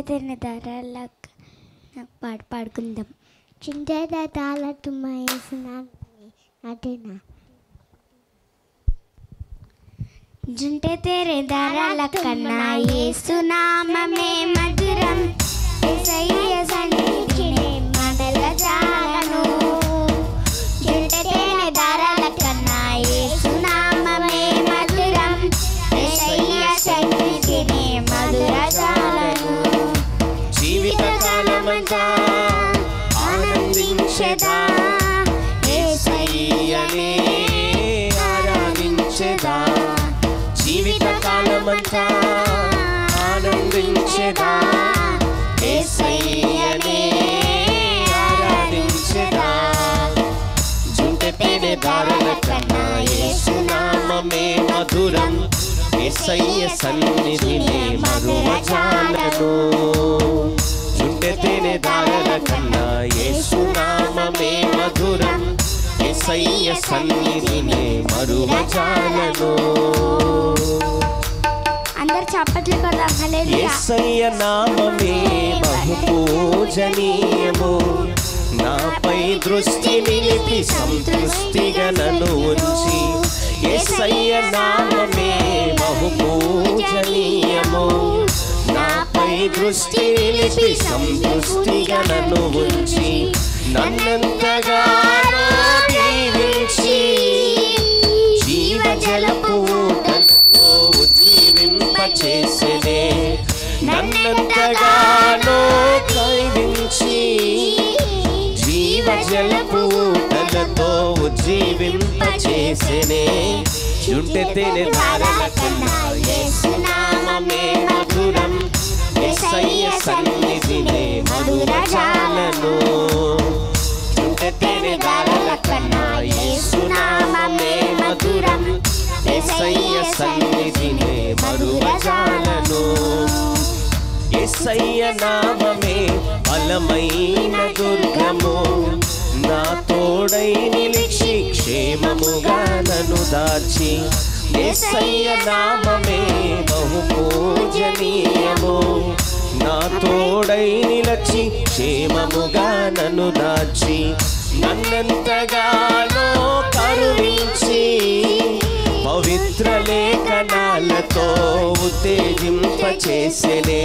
జంట తెన్న దారాల పాడు పాడుకుందాం. చింత తాళ తుమ్మ అదేనా జుంటే తెరే దారాల కన్నా ఏసునామమే మధురం. ఏసయ్య కాలమంతా ఆనందించెదా? యేసయ్యనే ఆరాధించెదా? జుంటె తేనె కన్నా యేసునామమే మధురం. యేసయ్య సన్నిధినే మరువజాలను. జుంటె తేనె కన్నా యేసునామమే మధురం. యేసయ్య సన్నిధినే మరువజాలను. అందరు చప్పట్లు కొడదాం హల్లెలూయా యేసయ్య నామమే బహు పూజనీయము నాపై దృష్టి నిలిపి సంతృష్టిగా నన్ను ఉంచి. యేసయ్య నామమే బహు పూజనీయము నాపై దృష్టి నిలిపి సంతృష్టిగా నన్ను ఉంచి. నన్నంతగానో దీవించి. జీవజలపు ఉజ్జీవింపచేసెనే నన్నంతగానో కైవించి జీవజలపు ఊటలతో ఉజ్జీవింపచేసెనే జుంటె తేనె ధారల కన్నా యేసునామమే మధురం. యేసయ్య సన్నిధినే మధుర జాలను చుంటెతేనే దారల కన్నా యేసునామమే మధురం. యేసయ్య సన్నిధినే మరువజాలను. యేసయ్య నామమే బలమైన దుర్గము. నా తోడై నిలిచి క్షేమముగా నన్ను దాచి యేసయ్య నామమే బహు పూజనీయము నా తోడై నిలచి క్షేమముగా నన్ను దాచి నన్నంతగానో కరుణించి పవిత్ర లేఖనాలతో ఉత్తేజింపచేసెనే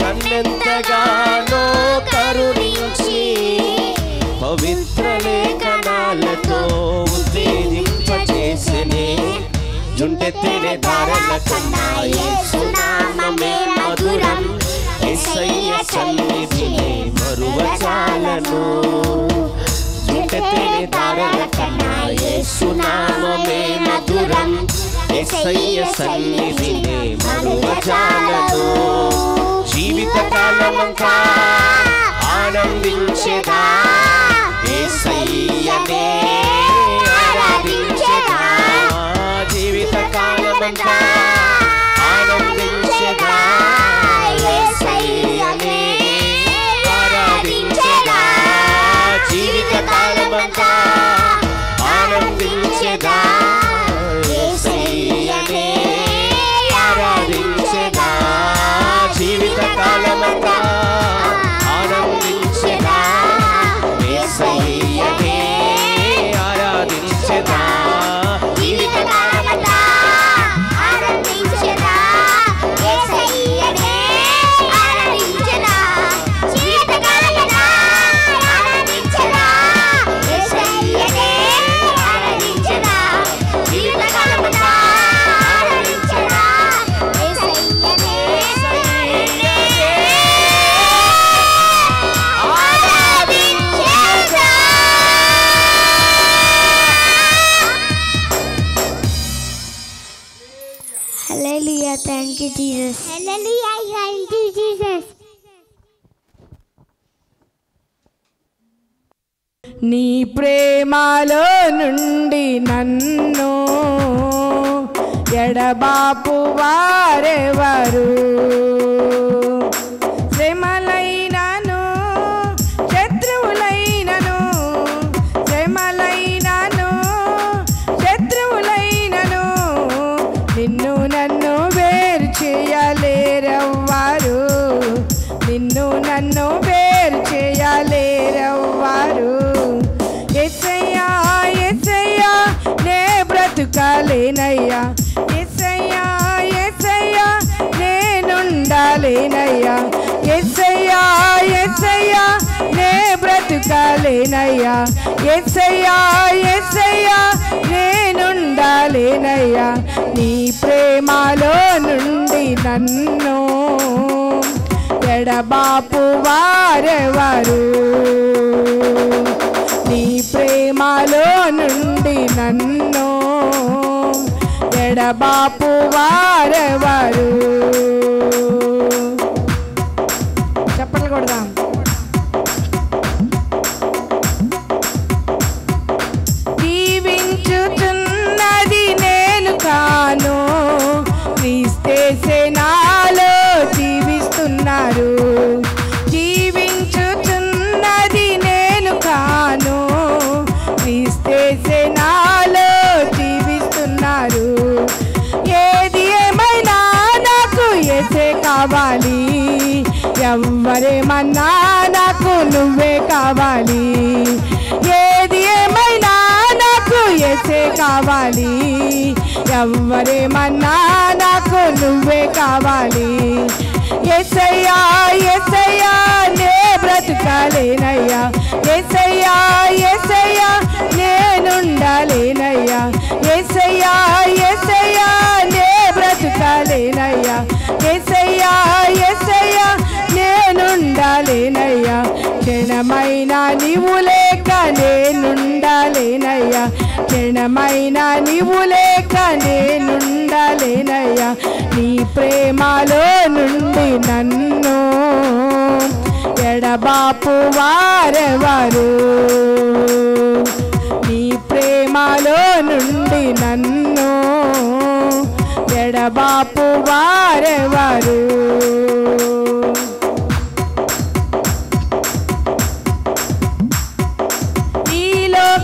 నన్నెంతగానో కరుణించి పవిత్ర లేఖనాలతో ఉత్తేజింపచేసెనే జుంటెత్తినే ధారల కన్నా యేసునామమే మధురం. యేసయ్య సన్నిధినే మరువచాలను. జుంటెత్తినే ధారల కన్నా యేసునామమే మధురం. యేసయ్య సన్నిధినే మరువచాలను జీవిత కాలమంతా ఆనందించేదా ఆరాధించేదా? జీవిత కాలమంతా ఆనందించేదా? కాలమంతా ప్రేమలో నుండి నన్ను ఎడబాపు వారెవరు ఎస్సయ్యా ఎస్సయ్యా నే బ్రతుకాలేనయ్యా. ఎస్సయ్యా ఎస్సయ్యా నేనుండాలేనయ్యా. నీ ప్రేమలో నుండి నన్ను ఎడబాపు వారెవరు? నీ ప్రేమలో నుండి నన్ను ఎడబాపు వారెవరు? ఎవ్వరేమన్నా నాకు నువ్వే కావాలి. ఏది ఏమైనా నాకు ఎసే కావాలి. ఎవ్వరేమన్నా నాకు నువ్వే కావాలి. ఎసయ్యా ఎసయ్యా నే బ్రతుకాలేనయ్యా. ఎసయ్యా ఎసయ్యా నేనుండాలేనయ్యా. ఎసయ్యా ఎసయ్యా నే బ్రతుకాలేనయ్యా. నీవు లేక నేనుండాలేనయ్యా. క్షణమైన నీవు లేక నేనుండాలేనయ్యా. నీ ప్రేమలో నుండి నన్ను ఎడబాపు వారెవరు? నీ ప్రేమలో నుండి నన్ను ఎడబాపు వారెవరు?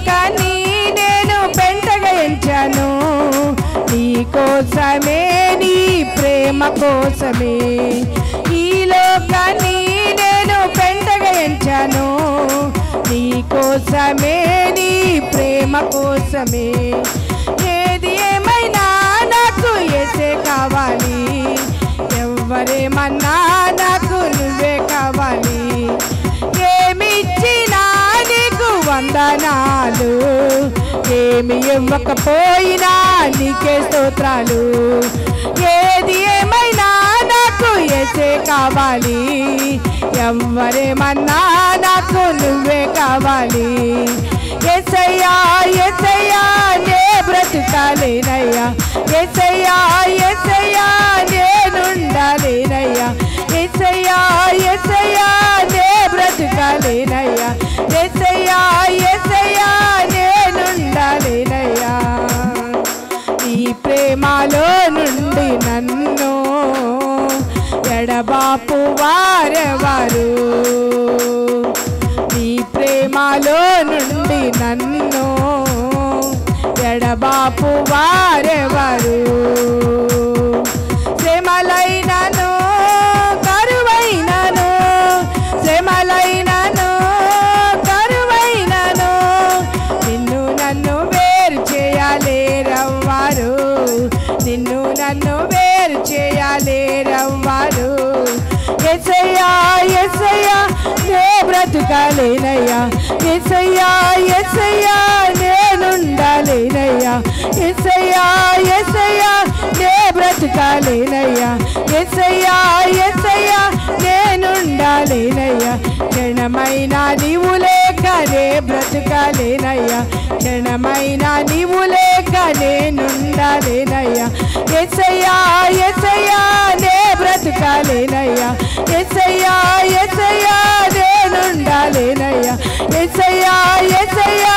కానీ నేను పెంటగా ఎంచాను నీ కోసమే నీ ప్రేమ కోసమే. ఈ లోకాన్ని నేను పెంటగా ఎంచాను నీ కోసమే నీ ప్రేమ కోసమే. ఏది ఏమైనా నాకు ఎసే కావాలి. ఎవరేమన్నా నాకు నువ్వే కావాలి. వందనాలు. ఏమి ఇవ్వకపోయినా నీకే స్తోత్రాలు. ఏది ఏమైనా నాకు ఎసే కావాలి. ఎవరేమన్నా నాకు నువ్వే కావాలి. ఎసయ్యా ఎసయ్యా నే బ్రతుకాలేనయ్యా. ఎసయ్యా ఎసయ్యా నేనుండాలేనయ్యా ఎసయ్యా ఎసయ్యా నే బ్రతుకాలేనయ్యా ఎసయ్యా ఎసయ్యా నేనుండాలేనయ్యా. నీ ప్రేమలో నుండి నన్ను ఎడబాపు వారెవరు? నీ ప్రేమలో నుండి నన్ను ఎడబాపు వారెవరు? శ్రమలైనను ఎసయ్యా ఎసయ్యా నేనుండాలేనయ్యా. ఎసయ్యా ఎసయ్యా నే బ్రతకాలేనయ్యా. ఎసయ్యా ఎసయ్యా నేనుండాలేనయ్యా. క్షణమైన నీవు లేక బ్రతకాలేనయ్యా. క్షణమైన క్షణమైనా నీవు లేక నేనుండాలేనయ్యా. ఎసయ్యా ఎసయ్యా నే బ్రతకాలేనయ్యా. ఎసయ్యా ఎసయ్యా నే నేనుండాలేనయ్యా ఎసయ్యా ఎసయ్యా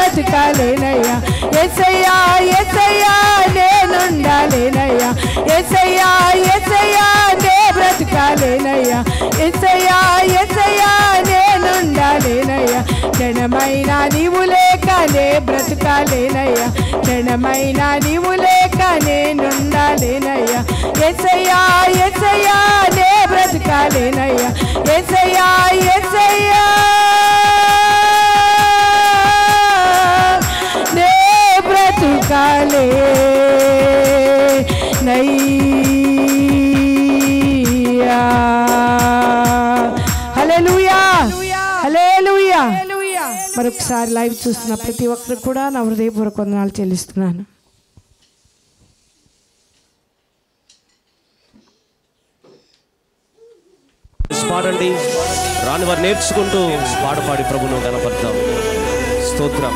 బ్రతకాలేనయ్యా. ఎసయ్యా ఎసయ్యా నేనుండాలేనయ్యా ఎసయ్యా ఎసయ్యా నే బ్రతకాలేనయ్యా. ఎసయ్యా ఎసయ్యా నేనుండాలేనయ్యా క్షణమైనా నీవు లేకనే బ్రతకాలేనయ్యా. క్షణమైనా నీవు లేక నేనుండాలేనయ్యా ఎసయ్యా ఎసయ్యా నే బ్రతకాలేనయ్యా. ఎసయ్యా ఎసయ్యా నయ్యా. హల్లెలూయా. హల్లెలూయా. మరొకసారి లైవ్ చూస్తున్న ప్రతి ఒక్కరు కూడా నా హృదయపూర్వక వందనాలు చెల్లిస్తున్నాను. పాడండి రాని వారు నేర్చుకుంటూ పాడు పాడి ప్రభును కనపడతాం స్తోత్రం.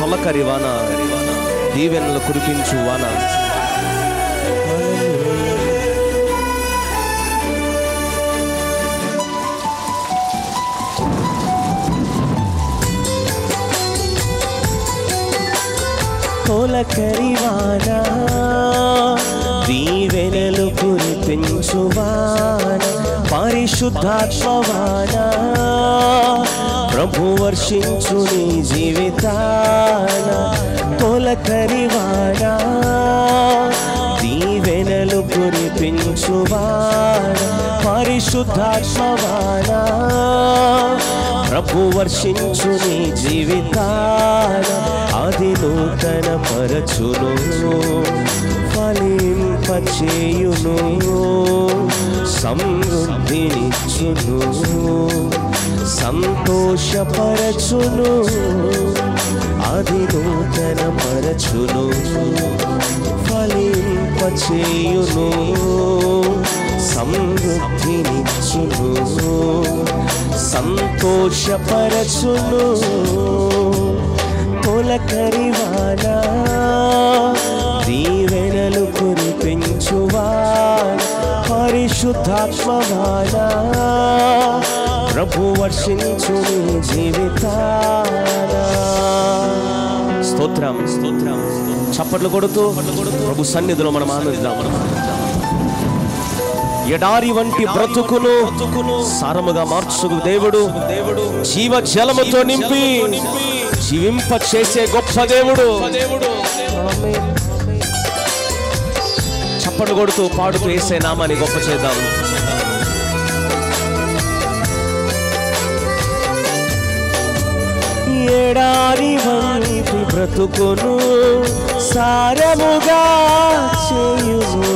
తొలకరి వాన. దీవెనలు కురిపించు వాన. తొలకరివాన దీవెనలు కురిపించువాన పరిశుద్ధాత్మవాన ప్రభు వర్షించు నీ జీవితాన. తొలకరివాడా? దీవెనలు కురిపించువాన పరిశుద్ధాత్మవాడా? ప్రభు వర్షించు నీ జీవితాన అది నూతన పరచును ఫలింపచేయును సమృద్ధినిచ్చును సంతోషపరచును. అది నూతన పరచును ఫలింపచేయును. సమృద్ధినిచ్చును. సంతోషపరచును. తొలకరివానా దీవెనలు కురిపించువా పరిశుద్ధాత్మవాడా ప్రభు వర్షించు నీ స్తోత్రం స్తోత్రం. చప్పట్లు కొడుతూ ప్రభు సన్నిధిలో మనం ఆనందిద్దాం. ఎడారి వంటి బ్రతుకును సారముగా మార్చుకు దేవుడు. దేవుడు జీవ జలముతో నింపి జీవింప చేసే గొప్ప దేవుడు. చప్పట్లు కొడుతూ పాడుతూ వేసే నామాన్ని గొప్ప చేద్దాం. ఎడారి వంటి బ్రతుకును సారముగా చేయుము.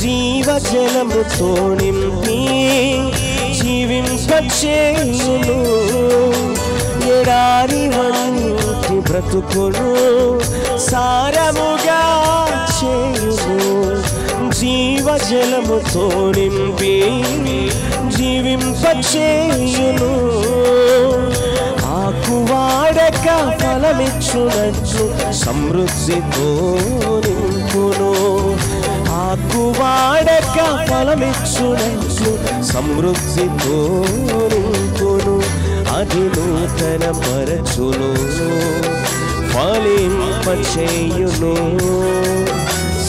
జీవజలముతో నింపి జీవింపచేయును ఎడారి వంటి బ్రతుకును సారముగా చేయుము. జీవజలముతో నింపి జీవింపచేయును ఆకువాడక ఫలమిచ్చునట్లు సమృద్ధితో నింపును ఆకువాడక ఫలమిచ్చునట్లు సమృద్ధితో నింపును అది నూతన పరచును ఫలింపచేయును.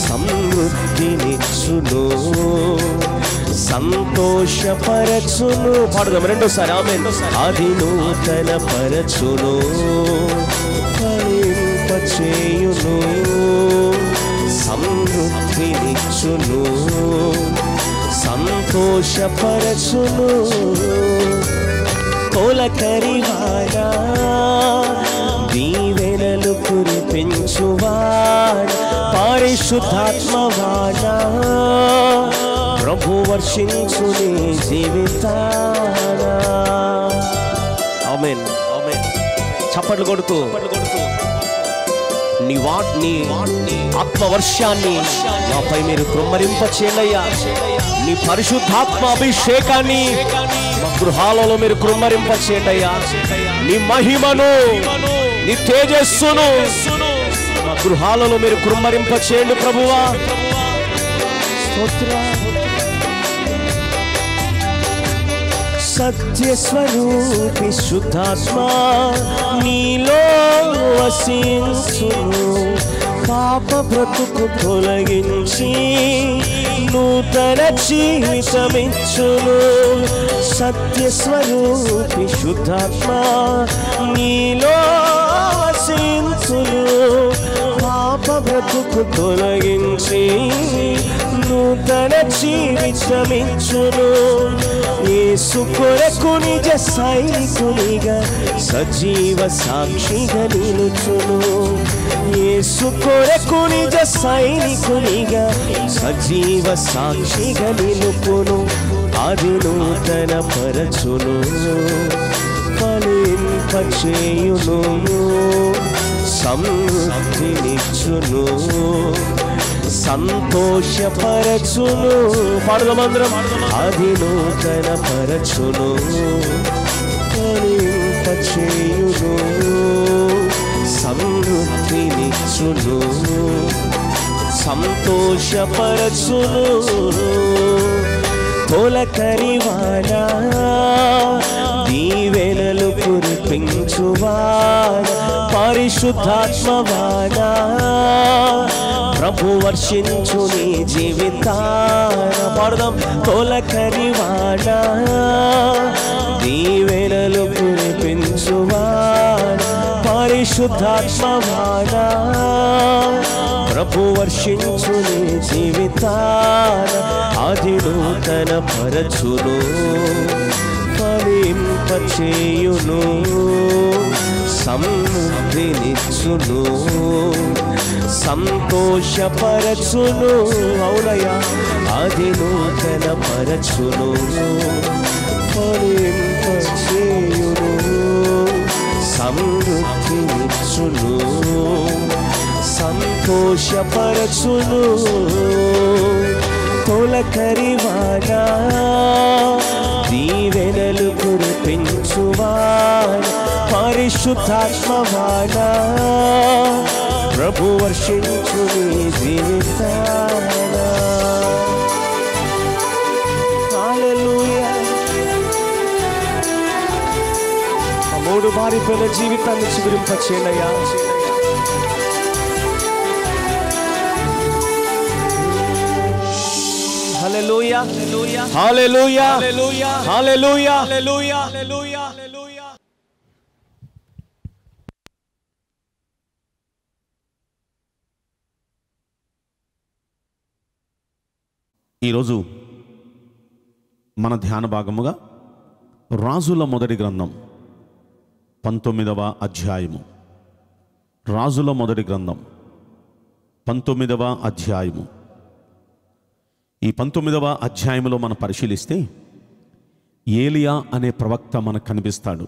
సమృద్ధినిచ్చును. సంతోషపరచును. పాడుదాం రెండోసారి ఆమె అది నూతన పరచును. చేయును. సమృద్ధినిచ్చును సంతోషపరచును. తోలకరివాడా దీవెనలు కురిపించువాడ పరిశుద్ధాత్మవాడా ప్రభు వర్షించు నీ జీవితాన. Amen amen. చప్పట్లు కొడుతూ. నీ వాట్ ఆత్మవర్షాన్ని నాపై మీరు కుమ్మరింప చేయనయ్యా నీ పరిశుద్ధాత్మ అభిషేకాన్ని మా గృహాలలో మీరు కుమ్మరింప చేయటయ్యా నీ మహిమను నీ తేజస్సును మా గృహాలలో మీరు కుమ్మరింప చేయండి ప్రభువా. స్తోత్ర. సత్యస్వరూపి శుద్ధాత్మా నీలో వసించును. పాప బ్రతుకు తొలగించి నూతన జీవితమిచ్చును. సత్యస్వరూపి శుద్ధాత్మా నీలో వసించును. పాప బ్రతుకు తొలగించి నూతన జీవితమిచ్చును యేసు కొరకు నిజ సైనికునిగా సజీవ సాక్షిగా నిలుచును. యేసు కొరకు నిజ సైనికునిగా సజీవ సాక్షిగా నిలుపును. అది నూతన పరచును ఫలింపచేయును. సమృద్ధినిచ్చును సంతోషపరచును. పాడుదామందరం అది నూతన పరచును చేయును. సమృద్ధినిచ్చును సంతోషపరచును. తొలకరివానా దీవెనలు కురిపించువాడా? పరిశుద్ధాత్మవాడా? ప్రభు వర్షించు నీ జీవితాన. పాడదాం తొలకరివాడా? దీవెనలు కురిపించువాడా? పరిశుద్ధాత్మవాడా? ప్రభు వర్షించు నీ జీవితాన. ఆది తన పరచును. ఫలింపచేయును సమృద్ధినిచ్చును సంతోషపరచును అవునయ్యా అది నూతన పరచును ఫలింపచేయును సమృద్ధినిచ్చును సంతోషపరచును. తొలకరివాడా దీవెనలు నడిపించువాడ పరిశుద్ధాత్మవాడ ప్రభు వర్షించు నీ జీవితానా. హల్లెలూయా. ఆ మూడు జీవితాన్ని చిగురింపచేనయ్యా ఈరోజు మన ధ్యాన భాగముగా రాజుల మొదటి గ్రంథం పంతొమ్మిదవ అధ్యాయము. రాజుల మొదటి గ్రంథం పంతొమ్మిదవ అధ్యాయము. ఈ పంతొమ్మిదవ అధ్యాయంలో మనం పరిశీలిస్తే ఏలియా అనే ప్రవక్త మనకు కనిపిస్తాడు.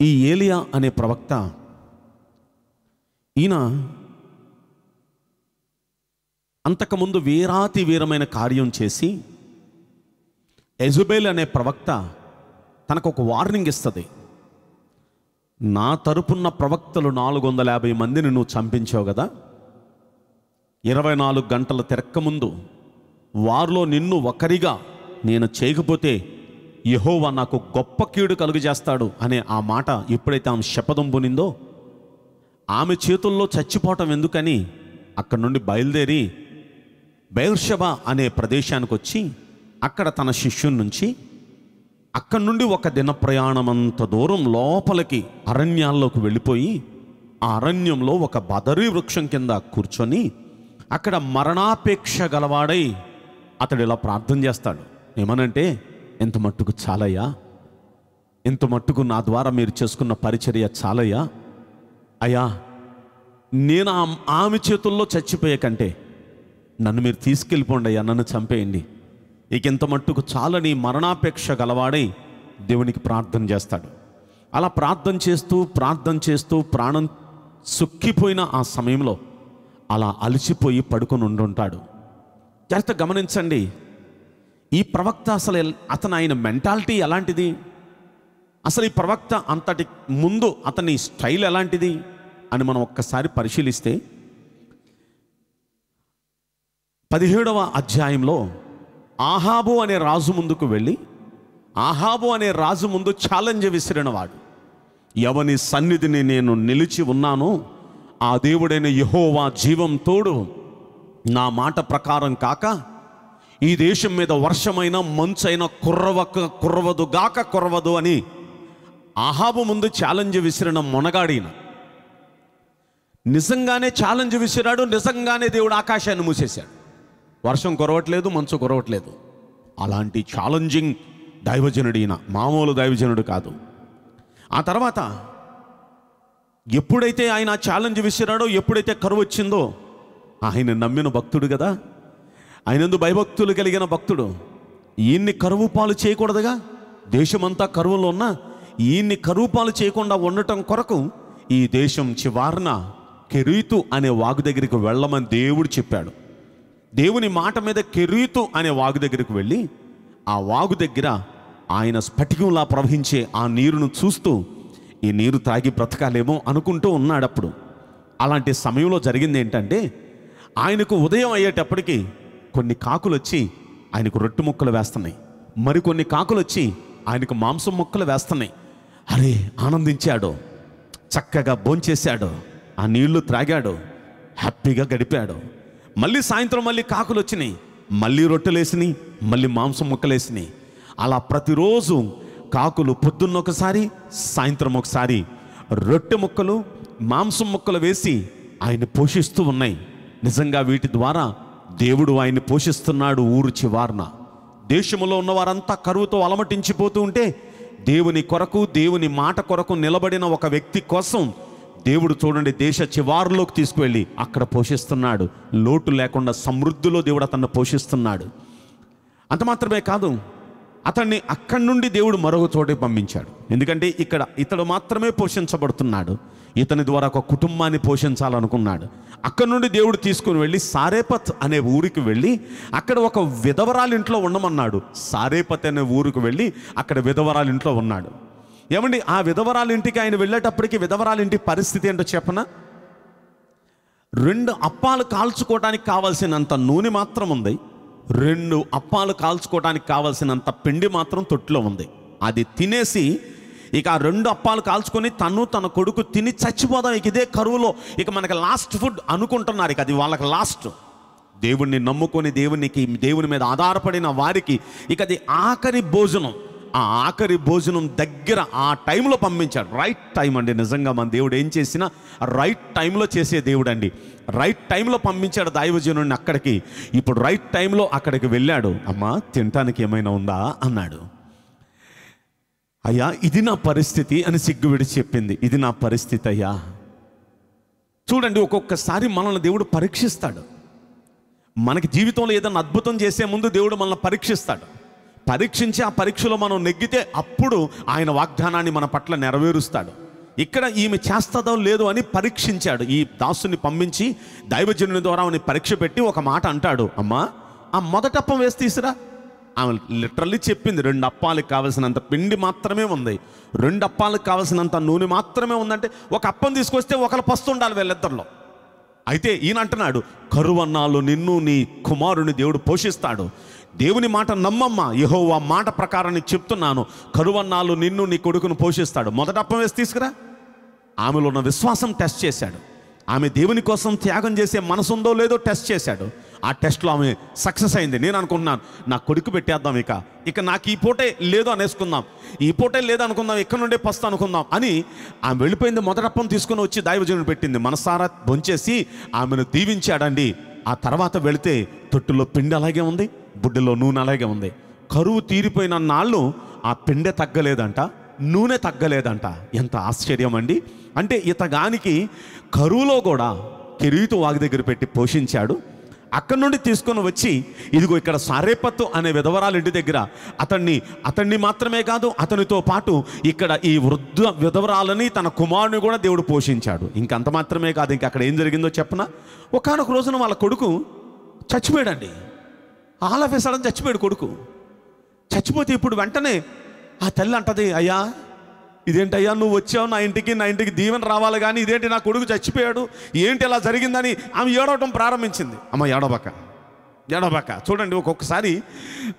ఈ ఏలియా అనే ప్రవక్త ఈయన అంతకుముందు వీరాతి వీరమైన కార్యం చేసి ఎజుబేల్ అనే ప్రవక్త తనకు ఒక వార్నింగ్ ఇస్తుంది. నా తరపున్న ప్రవక్తలు నాలుగు వందల యాభై మందిని నువ్వు చంపించావు కదా? ఇరవై నాలుగు గంటల తిరక్కముందు వారిలో నిన్ను ఒకరిగా నేను చేయకపోతే యహోవా నాకు గొప్ప కీడు కలుగజేస్తాడు అనే ఆ మాట ఎప్పుడైతే ఆమె శపథం పొనిందో ఆమె చేతుల్లో చచ్చిపోవటం ఎందుకని అక్కడి నుండి బయలుదేరి బైర్షబ అనే ప్రదేశానికి వచ్చి అక్కడ తన శిష్యుని నుంచి అక్కడి నుండి ఒక దిన ప్రయాణమంత దూరం లోపలికి అరణ్యాల్లోకి వెళ్ళిపోయి ఆ అరణ్యంలో ఒక బదరీ వృక్షం కింద కూర్చొని అక్కడ మరణాపేక్ష గలవాడై అతడు ఇలా ప్రార్థన చేస్తాడు. ఏమనంటే ఎంత మట్టుకు చాలయ్యా? ఇంత మట్టుకు నా ద్వారా మీరు చేసుకున్న పరిచర్య చాలయ్యా? అయ్యా నేను ఆ- ఆమె చేతుల్లో చచ్చిపోయే కంటే నన్ను మీరు తీసుకెళ్ళిపోండి అయ్యా నన్ను చంపేయండి. ఇక ఇంత మట్టుకు చాలని మరణాపేక్ష గలవాడై దేవునికి ప్రార్థన చేస్తాడు. అలా ప్రార్థన చేస్తూ ప్రార్థన చేస్తూ ప్రాణం సుక్కిపోయిన ఆ సమయంలో అలా అలసిపోయి పడుకొని ఉండుంటాడు. జాగ్రత్త గమనించండి. ఈ ప్రవక్త అసలు అతను ఆయన మెంటాలిటీ ఎలాంటిది? అసలు ఈ ప్రవక్త అంతటి ముందు అతని స్టైల్ ఎలాంటిది అని మనం ఒక్కసారి పరిశీలిస్తే పదిహేడవ అధ్యాయంలో ఆహాబు అనే రాజు ముందుకు వెళ్ళి ఆహాబు అనే రాజు ముందు ఛాలెంజ్ విసిరినవాడు. ఎవని సన్నిధిని నేను నిలిచి ఉన్నానో ఆ దేవుడైన యహోవా జీవం తోడు నా మాట ప్రకారం కాక ఈ దేశం మీద వర్షమైన మంచైన కుర్రవక కుర్రవదు గాక కుర్రవదు అని ఆహాబు ముందు ఛాలెంజ్ విసిరిన మొనగాడిన నిజంగానే ఛాలెంజ్ విసిరాడు నిజంగానే దేవుడు ఆకాశాన్ని మూసేశాడు. వర్షం కురవట్లేదు మంచు కురవట్లేదు. అలాంటి ఛాలెంజింగ్ దైవజనుడు ఈయన మామూలు దైవజనుడు కాదు. ఆ తర్వాత ఎప్పుడైతే ఆయన ఛాలెంజ్ విసిరాడో ఎప్పుడైతే కరువు వచ్చిందో ఆయన నమ్మిన భక్తుడు కదా. ఆయనందు భయభక్తులు కలిగిన భక్తుడు. ఈయన్ని కరువు పాలు చేయకూడదుగా. దేశమంతా కరువులో ఉన్నా ఈయన్ని కరువు పాలు చేయకుండా ఉండటం కొరకు ఈ దేశం చివారన కెరీతు అనే వాగు దగ్గరికి వెళ్ళమని దేవుడు చెప్పాడు. దేవుని మాట మీద కెరీతు అనే వాగు దగ్గరికి వెళ్ళి ఆ వాగు దగ్గర ఆయన స్ఫటికంలా ప్రవహించే ఆ నీరును చూస్తూ ఈ నీరు తాగి బ్రతకాలేమో అనుకుంటూ ఉన్నాడప్పుడు. అలాంటి సమయంలో జరిగింది ఏంటంటే ఆయనకు ఉదయం అయ్యేటప్పటికి కొన్ని కాకులు వచ్చి ఆయనకు రొట్టె ముక్కలు వేస్తున్నాయి. మరికొన్ని కాకులు వచ్చి ఆయనకు మాంసం ముక్కలు వేస్తున్నాయి. అరే ఆనందించాడు. చక్కగా భోంచేశాడు. ఆ నీళ్ళు త్రాగాడు. హ్యాపీగా గడిపాడు. మళ్ళీ సాయంత్రం మళ్ళీ కాకులు వచ్చినాయి మళ్ళీ రొట్టెలేసినాయి. మళ్ళీ మాంసం ముక్కలేసినాయి. అలా ప్రతిరోజు కాకులు పొద్దున్న ఒకసారి సాయంత్రం ఒకసారి రొట్టె ముక్కలు మాంసం ముక్కలు వేసి ఆయన పోషిస్తూ ఉన్నాయి. నిజంగా వీటి ద్వారా దేవుడు ఆయన్ని పోషిస్తున్నాడు ఊరు చివారన. దేశంలో ఉన్న వారంతా కరువుతో అలమటించిపోతూ ఉంటే దేవుని కొరకు దేవుని మాట కొరకు నిలబడిన ఒక వ్యక్తి కోసం దేవుడు చూడండి దేశ చివారులోకి తీసుకువెళ్ళి అక్కడ పోషిస్తున్నాడు. లోటు లేకుండా సమృద్ధిలో దేవుడు అతన్ని పోషిస్తున్నాడు. అంత మాత్రమే కాదు అతన్ని అక్కడి నుండి దేవుడు మరొక చోటే పంపించాడు. ఎందుకంటే ఇక్కడ ఇతడు మాత్రమే పోషించబడుతున్నాడు. ఇతని ద్వారా ఒక కుటుంబాన్ని పోషించాలనుకున్నాడు. అక్కడి నుండి దేవుడు తీసుకుని వెళ్ళి సారేపత్ అనే ఊరికి వెళ్ళి అక్కడ ఒక విధవరాల ఇంట్లో ఉండమన్నాడు. సారేపత్ అనే ఊరికి వెళ్ళి అక్కడ విధవరాల ఇంట్లో ఉన్నాడు. ఏమండి ఆ విధవరాల ఇంటికి ఆయన వెళ్ళేటప్పటికి విధవరాల ఇంటి పరిస్థితి ఏంటో చెప్పనా? రెండు అప్పాలు కాల్చుకోవడానికి కావాల్సినంత నూనె మాత్రం ఉంది. రెండు అప్పాలు కాల్చుకోవడానికి కావాల్సినంత పిండి మాత్రం తొట్టులో ఉంది. అది తినేసి ఇక ఆ రెండు అప్పాలు కాల్చుకొని తను తన కొడుకు తిని చచ్చిపోదాం. ఇక ఇదే కరువులో ఇక మనకి లాస్ట్ ఫుడ్ అనుకుంటున్నారు. ఇక అది వాళ్ళకి లాస్ట్ దేవుణ్ణి నమ్ముకొని దేవునికి దేవుని మీద ఆధారపడిన వారికి ఇక అది ఆఖరి భోజనం. ఆ ఆఖరి భోజనం దగ్గర ఆ టైంలో పంపించాడు. రైట్ టైం అండి. నిజంగా మన దేవుడు ఏం చేసినా రైట్ టైంలో చేసే దేవుడు అండి రైట్ టైంలో పంపించాడు దైవజనుడిని అక్కడికి. ఇప్పుడు రైట్ టైంలో అక్కడికి వెళ్ళాడు. అమ్మ తినటానికి ఏమైనా ఉందా? అన్నాడు. అయ్యా ఇది నా పరిస్థితి అని సిగ్గు విడిచి చెప్పింది. ఇది నా పరిస్థితి అయ్యా. చూడండి ఒక్కొక్కసారి మనల్ని దేవుడు పరీక్షిస్తాడు. మనకి జీవితంలో ఏదైనా అద్భుతం చేసే ముందు దేవుడు మనల్ని పరీక్షిస్తాడు. పరీక్షించి ఆ పరీక్షలో మనం నెగ్గితే అప్పుడు ఆయన వాగ్దానాన్ని మన పట్ల నెరవేరుస్తాడు. ఇక్కడ ఈమె చేస్తుందో లేదో అని పరీక్షించాడు. ఈ దాసుని పంపించి దైవజనుని ద్వారా ఆమెని పరీక్ష పెట్టి ఒక మాట అంటాడు. అమ్మా ఆ మొదటప్పం వేసి తీసురా. ఆమె లిటరల్లీ చెప్పింది రెండు అప్పాలకు కావలసినంత పిండి మాత్రమే ఉంది. రెండు అప్పాలకు కావలసినంత నూనె మాత్రమే ఉందంటే ఒక అప్పం తీసుకొస్తే ఒకరు పస్తు ఉండాలి వీళ్ళిద్దరిలో. అయితే ఈయన అంటున్నాడు కరువన్నాలు నిన్ను నీ కుమారుని దేవుడు పోషిస్తాడు. దేవుని మాట నమ్మమ్మా. యహో ఆ మాట ప్రకారం చెప్తున్నాను. కరువన్నాలు నిన్ను నీ కొడుకును పోషిస్తాడు. మొదట అప్పం వేసి తీసుకురా. ఆమెలో ఉన్న విశ్వాసం టెస్ట్ చేశాడు. ఆమె దేవుని కోసం త్యాగం చేసే మనసుందో లేదో టెస్ట్ చేశాడు. ఆ టెస్ట్లో ఆమె సక్సెస్ అయింది. నేను అనుకుంటున్నాను నా కొడుకు పెట్టేద్దాం ఇక. ఇక నాకు ఈ పూటే లేదు అనేసుకుందాం. ఈ పూటే లేదు అనుకుందాం ఇక్కడ నుండే పస్తా అనుకుందాం అని ఆమె వెళ్ళిపోయింది మొదటప్పం తీసుకుని వచ్చి దైవజనుడు పెట్టింది. మనసారా బొంచేసి ఆమెను దీవించాడండి. ఆ తర్వాత వెళితే తొట్టులో పిండి అలాగే ఉంది బుడ్డలో నూనె అలాగే ఉంది. కరువు తీరిపోయిన నాళ్ళు ఆ పిండె తగ్గలేదంట నూనె తగ్గలేదంట. ఎంత ఆశ్చర్యం అండి. అంటే ఇతగానికి కరువులో కూడా కిరీతు వాగి దగ్గర పెట్టి పోషించాడు. అక్కడి నుండి తీసుకొని వచ్చి ఇదిగో ఇక్కడ సారేపత్తు అనే విధవరాలు ఇంటి దగ్గర. అతన్ని అతన్ని మాత్రమే కాదు అతనితో పాటు ఇక్కడ ఈ వృద్ధ విధవరాలని తన కుమారుని కూడా దేవుడు పోషించాడు. ఇంకంత మాత్రమే కాదు ఇంక అక్కడ ఏం జరిగిందో చెప్పనా? ఒకనొక రోజున వాళ్ళ కొడుకు చచ్చిపోయాడండి. ఆల్ ఆఫ్ సడన్ చచ్చిపోయాడు కొడుకు. చచ్చిపోతే ఇప్పుడు వెంటనే ఆ తల్లి అంటది అయ్యా ఇదేంటయ్యా నువ్వు వచ్చావు నా ఇంటికి నా ఇంటికి దీవెన రావాలి కానీ ఇదేంటి నా కొడుకు చచ్చిపోయాడు? ఏంటి ఇలా జరిగిందని ఆమె ఏడవటం ప్రారంభించింది. అమ్మ ఏడవక ఏడవక. చూడండి ఒక్కొక్కసారి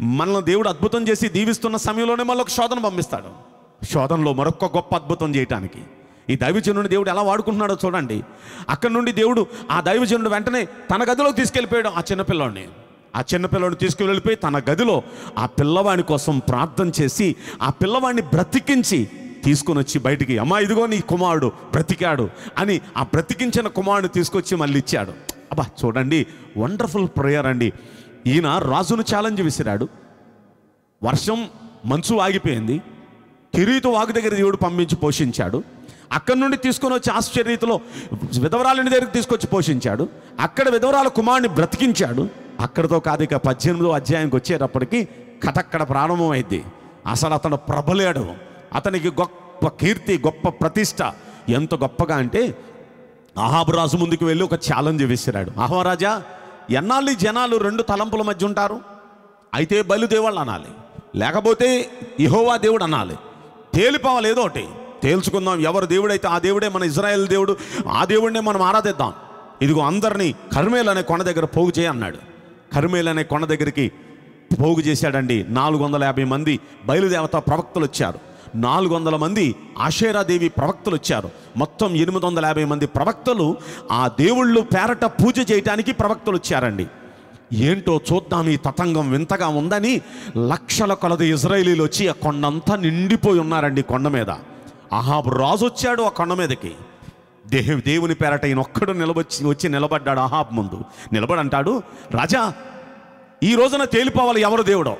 మనల్ని దేవుడు అద్భుతం చేసి దీవిస్తున్న సమయంలోనే మళ్ళీ ఒక శోధన పంపిస్తాడు. శోధనలో మరొక గొప్ప అద్భుతం చేయటానికి. ఈ దైవజనుడిని దేవుడు ఎలా వాడుకుంటున్నాడో చూడండి. అక్కడి నుండి దేవుడు ఆ దైవజనుడు వెంటనే తన గదిలోకి తీసుకెళ్ళిపోయాడు ఆ చిన్నపిల్లోడిని ఆ చిన్నపిల్లవాడిని తీసుకువెళ్ళిపోయి తన గదిలో ఆ పిల్లవాడి కోసం ప్రార్థన చేసి ఆ పిల్లవాడిని బ్రతికించి తీసుకొని వచ్చి బయటికి అమ్మా ఇదిగో నీ కుమారుడు బ్రతికాడు అని ఆ బ్రతికించిన కుమారుడు తీసుకొచ్చి మళ్ళీ ఇచ్చాడు. అబ్బా చూడండి వండర్ఫుల్ ప్రేయర్ అండి. ఈయన రాజును ఛాలెంజ్ విసిరాడు. వర్షం మంచు ఆగిపోయింది. కిరీతు వాగు దగ్గర దేవుడు పంపించి పోషించాడు. అక్కడి నుండి తీసుకొని వచ్చి ఆశ్చర్యతలో విధవరాలని దగ్గరికి తీసుకొచ్చి పోషించాడు. అక్కడ విధవరాల కుమారుని బ్రతికించాడు. అక్కడతో కాదు ఇక పద్దెనిమిదో అధ్యాయానికి వచ్చేటప్పటికి కథ అక్కడ ప్రారంభమైంది అసలు అతను ప్రబలాడు. అతనికి గొప్ప కీర్తి గొప్ప ప్రతిష్ట. ఎంత గొప్పగా అంటే అహాబురాజు ముందుకు వెళ్ళి ఒక ఛాలెంజ్ విసిరాడు అహమరాజా ఎన్నాళ్ళు జనాలు రెండు తలంపుల మధ్య ఉంటారు? అయితే బయలుదేవాళ్ళు అనాలి. లేకపోతే ఇహోవా దేవుడు అనాలి. తేలిపోవాలి ఏదో ఒకటి. తేల్చుకుందాం ఎవరు దేవుడైతే ఆ దేవుడే మన ఇజ్రాయెల్ దేవుడు ఆ దేవుడినే మనం ఆరాధిద్దాం. ఇదిగో అందరినీ కర్మేల్ అనే కొండ దగ్గర పోగు చేయన్నాడు కర్మేల్ అనే కొండ దగ్గరికి పోగు చేశాడండి. నాలుగు వందల యాభై మంది బయలుదేవత ప్రవక్తలు వచ్చారు. నాలుగు వందల మంది ఆషేరాదేవి ప్రవక్తలు వచ్చారు. మొత్తం ఎనిమిది వందల యాభై మంది ప్రవక్తలు ఆ దేవుళ్ళు పేరట పూజ చేయటానికి ప్రవక్తలు వచ్చారండి. ఏంటో చూద్దాం ఈ తతంగం వింతగా ఉందని లక్షల కొలది ఇజ్రాయేలీలు వచ్చి ఆ కొండంతా నిండిపోయి ఉన్నారండి కొండ మీద. అహాబు రాజు వచ్చాడు ఆ కొండ మీదకి. దేవు దేవుని పేరట ఈయన ఒక్కడు నిలబొచ్చి వచ్చి నిలబడ్డాడు అహాబ్ ముందు. నిలబడంటాడు రాజా ఈ రోజున తేలిపోవాలి ఎవరు దేవుడో?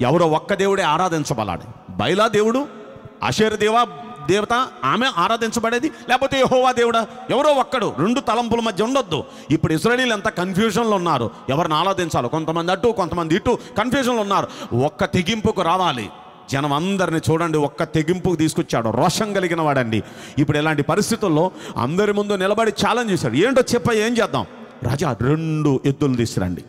ఎవరో ఒక్క దేవుడే ఆరాధించబలాడు బైలా దేవుడు అషేర్ దేవా దేవత ఆమె ఆరాధించబడేది? లేకపోతే యహోవా దేవుడా? ఎవరో ఒక్కడు రెండు తలంపుల మధ్య ఉండొద్దు. ఇప్పుడు ఇస్రాయలీలు ఎంత కన్ఫ్యూజన్లో ఉన్నారు. ఎవరిని ఆరాధించాలో? కొంతమంది అటు కొంతమంది ఇటు కన్ఫ్యూజన్లో ఉన్నారు. ఒక్క తెగింపుకు రావాలి. జనం అందరిని చూడండి ఒక్క తెగింపుకు తీసుకొచ్చాడు. రోషం కలిగిన వాడండి. ఇప్పుడు ఇలాంటి పరిస్థితుల్లో అందరి ముందు నిలబడి ఛాలెంజ్ చేశాడు. ఏంటో చెప్ప ఏం చేద్దాం? రాజా రెండు ఎద్దులు తీసుకురండి.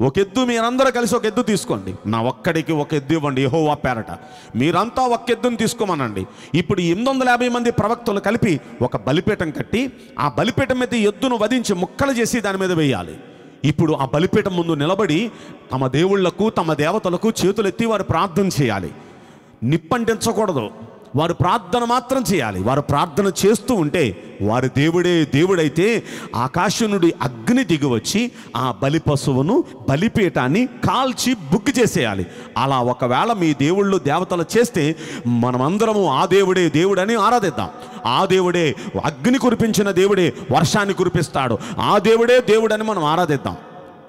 ఒక ఎద్దు మీరందరూ కలిసి ఒక ఎద్దు తీసుకోండి. నా ఒక్కడికి ఒక ఎద్దు ఇవ్వండి యెహోవా పేరట. మీరంతా ఒక ఎద్దుని తీసుకోమనండి. ఇప్పుడు ఎనిమిది వందల యాభై మంది ప్రవక్తలు కలిపి ఒక బలిపీఠం కట్టి ఆ బలిపీఠం మీద ఎద్దును వధించి ముక్కలు చేసి దాని మీద వేయాలి. ఇప్పుడు ఆ బలిపీఠం ముందు నిలబడి తమ దేవుళ్ళకు తమ దేవతలకు చేతులెత్తి వారు ప్రార్థన చేయాలి. నిప్పంటించకూడదు. వారు ప్రార్థన మాత్రం చేయాలి. వారు ప్రార్థన చేస్తూ ఉంటే వారి దేవుడే దేవుడైతే ఆకాశనుడి అగ్ని దిగివచ్చి ఆ బలి పశువును బలిపీఠాన్ని కాల్చి బుక్ చేసేయాలి. అలా ఒకవేళ మీ దేవుళ్ళు దేవతలు చేస్తే మనమందరము ఆ దేవుడే దేవుడని ఆరాధిద్దాం. ఆ దేవుడే అగ్ని కురిపించిన దేవుడే వర్షాన్ని కురిపిస్తాడు. ఆ దేవుడే దేవుడని మనం ఆరాధిద్దాం.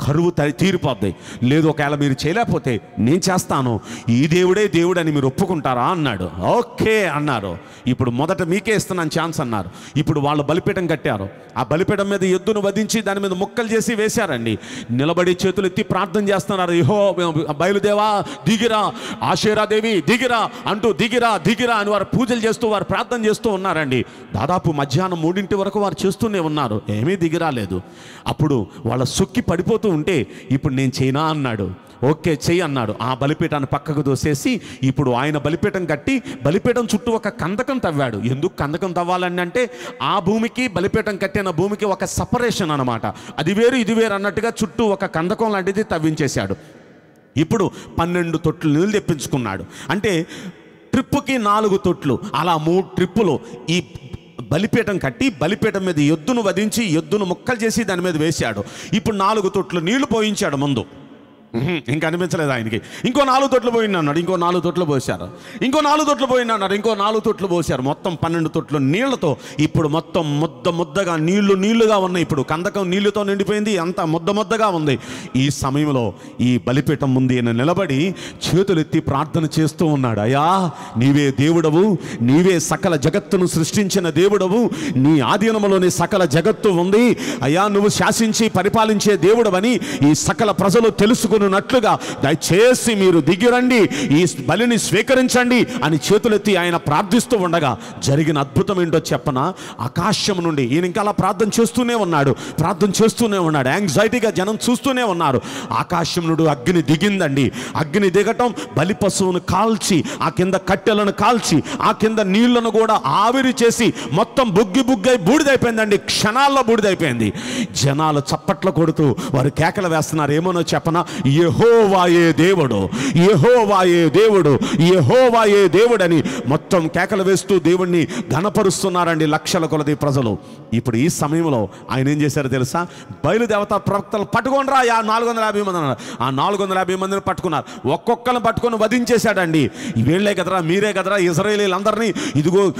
కరువు త- తీరిపోద్ది. లేదు ఒకవేళ మీరు చేయలేకపోతే నేను చేస్తాను. ఈ దేవుడే దేవుడని మీరు ఒప్పుకుంటారా? అన్నాడు. ఓకే అన్నారు. ఇప్పుడు మొదట మీకే ఇస్తున్నాను ఛాన్స్ అన్నారు. ఇప్పుడు వాళ్ళు బలిపీఠం కట్టారు. ఆ బలిపీఠం మీద ఎద్దును వధించి దాని మీద ముక్కలు చేసి వేశారండి. నిలబడి చేతులు ఎత్తి ప్రార్థన చేస్తున్నారు. ఇహో బయలుదేవా దిగిరా ఆశీరాదేవి దిగిరా అంటూ దిగిరా దిగిరా అని వారు పూజలు చేస్తూ వారు ప్రార్థన చేస్తూ ఉన్నారండి. దాదాపు మధ్యాహ్నం మూడింటి వరకు వారు చేస్తూనే ఉన్నారు. ఏమీ దిగిరాలేదు. అప్పుడు వాళ్ళ సొక్కి పడిపోతూ ఉంటే ఇప్పుడు నేను చేయనా అన్నాడు. ఓకే చెయ్యి అన్నాడు. ఆ బలిపీఠాన్ని పక్కకు దోసేసి ఇప్పుడు ఆయన బలిపీఠం కట్టి బలిపీఠం చుట్టూ ఒక కందకం తవ్వాడు. ఎందుకు కందకం తవ్వాలని అంటే ఆ భూమికి బలిపీఠం కట్టిన భూమికి ఒక సపరేషన్ అన్నమాట. అది వేరు ఇది వేరు అన్నట్టుగా చుట్టూ ఒక కందకం లాంటిది తవ్వించేశాడు. ఇప్పుడు పన్నెండు తొట్లు నీళ్ళు తెప్పించుకున్నాడు. అంటే ట్రిప్పుకి నాలుగు తొట్లు. అలా మూడు ట్రిప్పులు. ఈ బలిపీఠం కట్టి బలిపీఠం మీద ఎద్దును వధించి ఎద్దును ముక్కలు చేసి దాని మీద వేశాడు. ఇప్పుడు నాలుగు తొట్లు నీళ్ళు పోయించాడు ముందు. ఇంకా అనిపించలేదు ఆయనకి. ఇంకో నాలుగు తొట్లు పోయింది అన్నాడు. ఇంకో నాలుగు తొట్లు పోశారు. ఇంకో నాలుగు తొట్లు పోయింది అన్నాడు. ఇంకో నాలుగు తొట్లు పోశారు. మొత్తం పన్నెండు తొట్లు నీళ్ళతో. ఇప్పుడు మొత్తం ముద్ద ముద్దగా నీళ్ళు నీళ్ళుగా ఉన్నాయి. ఇప్పుడు కందకం నీళ్ళతో నిండిపోయింది. అంత ముద్ద ముద్దగా ఉంది. ఈ సమయంలో ఈ బలిపీఠం ముందు ఈయన నిలబడి చేతులెత్తి ప్రార్థన చేస్తూ ఉన్నాడు. అయ్యా నీవే దేవుడవు. నీవే సకల జగత్తును సృష్టించిన దేవుడవు. నీ ఆధీనములోని సకల జగత్తు ఉంది. అయ్యా నువ్వు శాసించి పరిపాలించే దేవుడవని ఈ సకల ప్రజలు తెలుసుకుని తెలుసుకున్నట్లుగా దయచేసి మీరు దిగిరండి ఈ బలిని స్వీకరించండి అని చేతులెత్తి ఆయన ప్రార్థిస్తూ ఉండగా జరిగిన అద్భుతం ఏంటో చెప్పన? ఆకాశం నుండి ఈయన ఇంకా అలా ప్రార్థన చేస్తూనే ఉన్నాడు ప్రార్థన చేస్తూనే ఉన్నాడు యాంగ్జైటీగా జనం చూస్తూనే ఉన్నారు. ఆకాశం నుండి అగ్ని దిగిందండి. అగ్ని దిగటం బలి పశువును కాల్చి ఆ కింద కట్టెలను కాల్చి ఆ కింద నీళ్ళను కూడా ఆవిరి చేసి మొత్తం బుగ్గి బుగ్గై బూడిదైపోయిందండి క్షణాల్లో బూడిదైపోయింది. జనాలు చప్పట్లు కొడుతూ వారు కేకలు వేస్తున్నారు ఏమోనో చెప్పన? యహోవాయే దేవుడు యహోవాయే దేవుడు యహోవాయే దేవుడని మొత్తం కేకలు వేస్తూ దేవుణ్ణి ఘనపరుస్తున్నారండి లక్షల కొలది ప్రజలు. ఇప్పుడు ఈ సమయంలో ఆయన ఏం చేశారో తెలుసా? బయలుదేవత ప్రవక్తలు పట్టుకోండిరా ఆ నాలుగు వందల యాభై మంది అన్నారు. ఆ నాలుగు వందల యాభై మందిని పట్టుకున్నారు. ఒక్కొక్కరిని పట్టుకొని వధించేశాడండి. వీళ్ళే కదరా మీరే కదరా ఇజ్రాయేలీలందరినీ ఇదిగో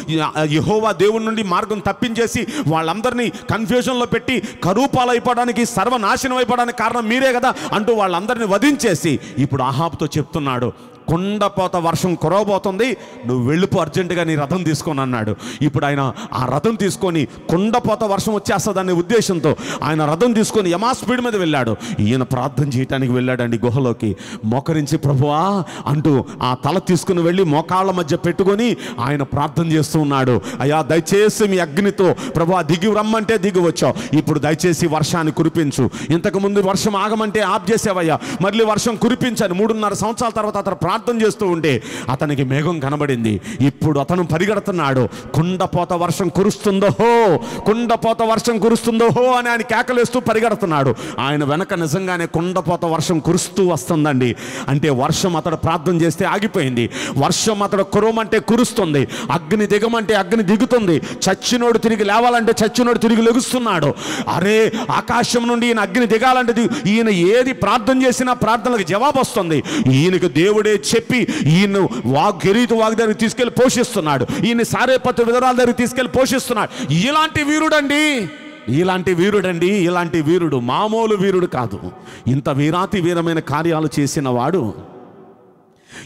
యహోవా దేవుడి నుండి మార్గం తప్పించేసి వాళ్ళందరినీ కన్ఫ్యూజన్లో పెట్టి కరూపాలు అయిపోవడానికి సర్వనాశనం అయిపోవడానికి కారణం మీరే కదా అంటూ వాళ్ళందరినీ వధించేసి ఇప్పుడు ఆహాబుతో చెప్తున్నాడు కొండపోత వర్షం కురవబోతుంది. నువ్వు వెళ్ళిపో అర్జెంటుగా నీ రథం తీసుకొని అన్నాడు. ఇప్పుడు ఆయన ఆ రథం తీసుకొని కొండపోత వర్షం వచ్చేస్తుందనే ఉద్దేశంతో ఆయన రథం తీసుకొని యమా స్పీడ్ మీద వెళ్ళాడు. ఈయన ప్రార్థన చేయటానికి వెళ్ళాడండి గుహలోకి. మోకరించి ప్రభువా అంటూ ఆ తల తీసుకుని వెళ్ళి మోకాళ్ళ మధ్య పెట్టుకొని ఆయన ప్రార్థన చేస్తూ ఉన్నాడు. అయ్యా దయచేసి మీ అగ్నితో ప్రభు దిగి రమ్మంటే దిగి వచ్చావు. ఇప్పుడు దయచేసి వర్షాన్ని కురిపించు. ఇంతకుముందు వర్షం ఆగమంటే ఆప్ చేసావయ్యా. మళ్ళీ వర్షం కురిపించాను మూడున్నర సంవత్సరాల తర్వాత అతను ప్రార్థన చేస్తూ ఉంటే అతనికి మేఘం కనబడింది. ఇప్పుడు అతను పరిగెడుతున్నాడు. కుండపోత వర్షం కురుస్తుందో హో కుండపోత వర్షం కురుస్తుందో హో అని ఆయన కేకలేస్తూ పరిగెడుతున్నాడు. ఆయన వెనక నిజంగానే కుండపోత వర్షం కురుస్తూ వస్తుందండి. అంటే వర్షం అతడు ప్రార్థన చేస్తే ఆగిపోయింది. వర్షం అతడు కురవమంటే కురుస్తుంది. అగ్ని దిగమంటే అగ్ని దిగుతుంది. చచ్చినోడు తిరిగి లేవాలంటే చచ్చినోడు తిరిగి లెగుస్తున్నాడు. అరే ఆకాశం నుండి ఈయన అగ్ని దిగాలంటే ఈయన ఏది ప్రార్థన చేసినా ప్రార్థనలకు జవాబు వస్తుంది ఈయనకు దేవుడే చెప్పి ఈయన వాగ్ గిరీతు వాగ్ దగ్గరికి తీసుకెళ్ళి పోషిస్తున్నాడు. ఈయన సారేపత్ర విధరాల దగ్గరికి తీసుకెళ్ళి పోషిస్తున్నాడు. ఇలాంటి వీరుడండి. ఇలాంటి వీరుడండి. ఇలాంటి వీరుడు మామూలు వీరుడు కాదు. ఇంత వీరాతి వీరమైన కార్యాలు చేసిన వాడు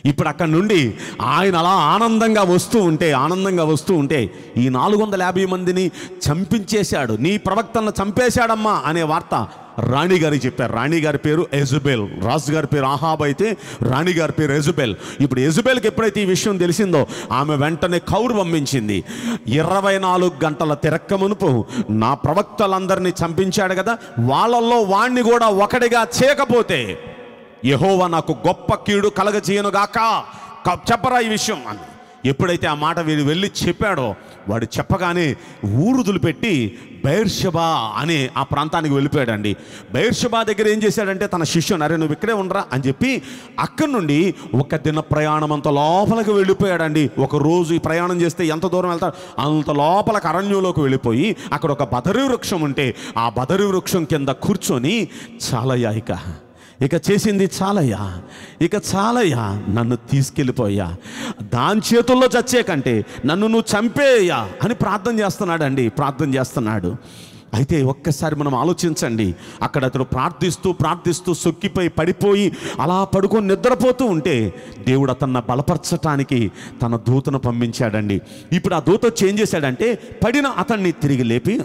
ఇప్పుడు అక్కడ నుండి ఆయన అలా ఆనందంగా వస్తూ ఉంటే ఆనందంగా వస్తూ ఉంటే ఈ నాలుగు వందల యాభై మందిని చంపించేశాడు. నీ ప్రవక్తలను చంపేశాడమ్మా అనే వార్త రాణిగారి చెప్పారు. రాణిగారి పేరు ఎజుబెల్ రాజు గారి పేరు ఆహాబ్ అయితే రాణిగారి పేరు ఎజుబెల్ ఇప్పుడు ఎజుబెల్కి ఎప్పుడైతే ఈ విషయం తెలిసిందో ఆమె వెంటనే కౌరు పంపించింది. ఇరవై నాలుగు గంటల తిరక్క మునుపు నా ప్రవక్తలందరినీ చంపించాడు కదా వాళ్ళల్లో వాణ్ణి కూడా ఒకటిగా చేయకపోతే యహోవా నాకు గొప్ప కీడు కలగజేయనుగాక. గాక చెప్పరా ఈ విషయం అని. ఎప్పుడైతే ఆ మాట వీడు వెళ్ళి చెప్పాడో వాడు చెప్పగానే ఊరుదులు పెట్టి బైర్షబా అనే ఆ ప్రాంతానికి వెళ్ళిపోయాడండి. బైర్షబా దగ్గర ఏం చేశాడంటే తన శిష్యుని అరే నువ్వు ఇక్కడే ఉండరా? అని చెప్పి అక్కడి నుండి ఒక దిన ప్రయాణం అంత లోపలికి వెళ్ళిపోయాడండి. ఒక రోజు ఈ ప్రయాణం చేస్తే ఎంత దూరం వెళ్తాడు? అంత లోపలికి అరణ్యంలోకి వెళ్ళిపోయి అక్కడ ఒక బదరి వృక్షం ఉంటే ఆ బదరి వృక్షం కింద కూర్చొని చాలా యాయిక ఇక చేసింది చాలయ్యా. ఇక చాలయ్యా. నన్ను తీసుకెళ్ళిపోయా దాని చేతుల్లో చచ్చే కంటే నన్ను నువ్వు చంపేయ్యా అని ప్రార్థన చేస్తున్నాడండి. ప్రార్థన చేస్తున్నాడు. అయితే ఒక్కసారి మనం ఆలోచించండి. అక్కడ అతడు ప్రార్థిస్తూ ప్రార్థిస్తూ సొక్కిపోయి పడిపోయి అలా పడుకొని నిద్రపోతూ ఉంటే దేవుడు అతన్ని బలపరచటానికి తన దూతను పంపించాడండి. ఇప్పుడు ఆ దూత చేంజ్ చేశాడంటే పడిన అతన్ని తిరిగి లేపి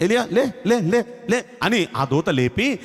ఎలియా లే లే లే లే అని ఆ దూత లేపి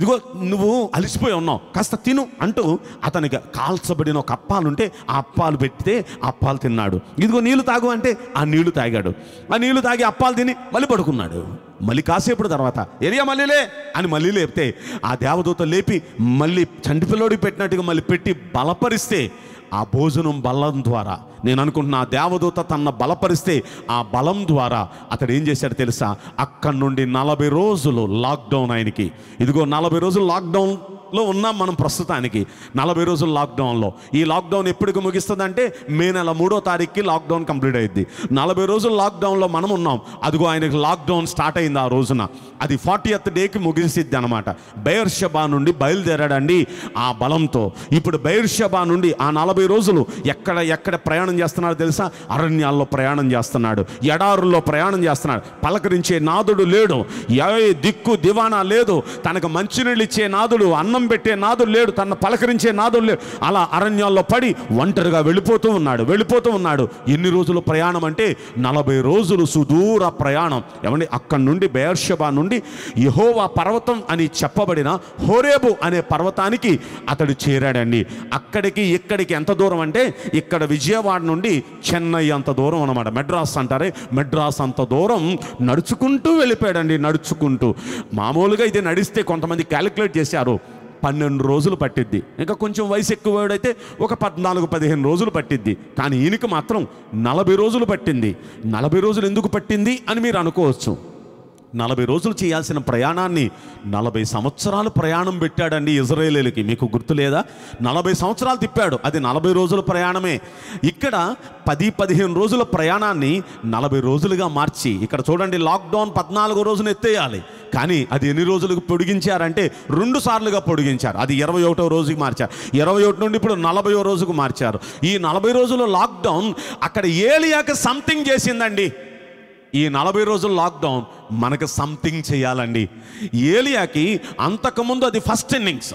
ఇదిగో నువ్వు అలసిపోయి ఉన్నావు. కాస్త తిను అంటూ అతనికి కాల్చబడిన ఒక అప్పాలుంటే ఆ అప్పాలు పెట్టితే అప్పాలు తిన్నాడు. ఇదిగో నీళ్ళు తాగు అంటే ఆ నీళ్ళు తాగాడు. ఆ నీళ్ళు తాగి అప్పాలు తిని మళ్ళీ పడుకున్నాడు. మళ్ళీ కాసేపటి తర్వాత ఏరియా మళ్ళీలే అని మళ్ళీ లేపితే ఆ దేవదూత లేపి మళ్ళీ చంటి పిల్లోడికి పెట్టినట్టుగా మళ్ళీ పెట్టి బలపరిస్తే ఆ భోజనం బలం ద్వారా నేను అనుకుంటున్నా ఆ దేవదూత తన బలపరిస్తే ఆ బలం ద్వారా అతడు ఏం చేశాడు తెలుసా? అక్కడి నుండి నలభై రోజులు లాక్డౌన్ ఆయనకి. ఇదిగో నలభై రోజులు లాక్డౌన్లో ఉన్నాం మనం ప్రస్తుతానికి. నలభై రోజులు లాక్డౌన్లో. ఈ లాక్డౌన్ ఎప్పటికి ముగిస్తుందంటే మే నెల మూడో తారీఖుకి లాక్డౌన్ కంప్లీట్ అయింది నలభై రోజులు లాక్డౌన్లో మనం ఉన్నాం. అదిగో ఆయనకి లాక్డౌన్ స్టార్ట్ అయింది ఆ రోజున. అది ఫార్టీ ఎత్ డేకి ముగిసిద్ది అనమాట బైర్షబా నుండి బయలుదేరాడండి ఆ బలంతో. ఇప్పుడు బైర్షబా నుండి ఆ నలభై రోజులు ఎక్కడ ఎక్కడ ప్రయాణం చేస్తున్నాడో తెలుసా? అరణ్యాల్లో ప్రయాణం చేస్తున్నాడు. ఎడారుల్లో ప్రయాణం చేస్తున్నాడు. పలకరించే నాదుడు లేడు. ఏ దిక్కు దివానా లేదు. తనకు మంచినీళ్ళు ఇచ్చే నాదుడు అన్నం పెట్టే నాదుడు లేడు. తన పలకరించే నాదుడు లేడు. అలా అరణ్యాల్లో పడి ఒంటరిగా వెళ్ళిపోతూ ఉన్నాడు. వెళ్ళిపోతూ ఉన్నాడు. ఎన్ని రోజులు ప్రయాణం అంటే నలభై రోజులు సుదూర ప్రయాణం. ఏమండి? అక్కడి నుండి బేర్షబా నుండి యహోవా పర్వతం అని చెప్పబడిన హోరేబు అనే పర్వతానికి అతడు చేరాడండి. అక్కడికి ఇక్కడికి ఎంత దూరం అంటే ఇక్కడ విజయవాడ నుండి చెన్నై అంత దూరం అనమాట మెడ్రాస్ అంటారే మెడ్రాస్ అంత దూరం నడుచుకుంటూ వెళ్ళిపోయాడండి నడుచుకుంటూ. మామూలుగా ఇది నడిస్తే కొంతమంది క్యాలిక్యులేట్ చేశారు పన్నెండు రోజులు పట్టిద్ది. ఇంకా కొంచెం వయసు ఎక్కువడైతే ఒక పద్నాలుగు పదిహేను రోజులు పట్టిద్ది. కానీ ఈయనకి మాత్రం నలభై రోజులు పట్టింది. నలభై రోజులు ఎందుకు పట్టింది అని మీరు అనుకోవచ్చు. నలభై రోజులు చేయాల్సిన ప్రయాణాన్ని నలభై సంవత్సరాలు ప్రయాణం పెట్టాడండి ఇజ్రాయేలీలకి. మీకు గుర్తులేదా నలభై సంవత్సరాలు తిప్పాడు. అది నలభై రోజుల ప్రయాణమే. ఇక్కడ పది పదిహేను రోజుల ప్రయాణాన్ని నలభై రోజులుగా మార్చి ఇక్కడ చూడండి లాక్డౌన్ పద్నాలుగో రోజున ఎత్తేయాలి. కానీ అది ఎన్ని రోజులకు పొడిగించారంటే రెండు సార్లుగా పొడిగించారు. అది ఇరవై ఒకటో రోజుకి మార్చారు. ఇరవై ఒకటి నుండి ఇప్పుడు నలభయో రోజుకు మార్చారు. ఈ నలభై రోజుల లాక్డౌన్ అక్కడ ఏలియాకి సంథింగ్ చేసిందండి. ఈ నలభై రోజుల లాక్డౌన్ మనకు సంథింగ్ చేయాలండి. ఏలియాకి అంతకుముందు అది ఫస్ట్ ఇన్నింగ్స్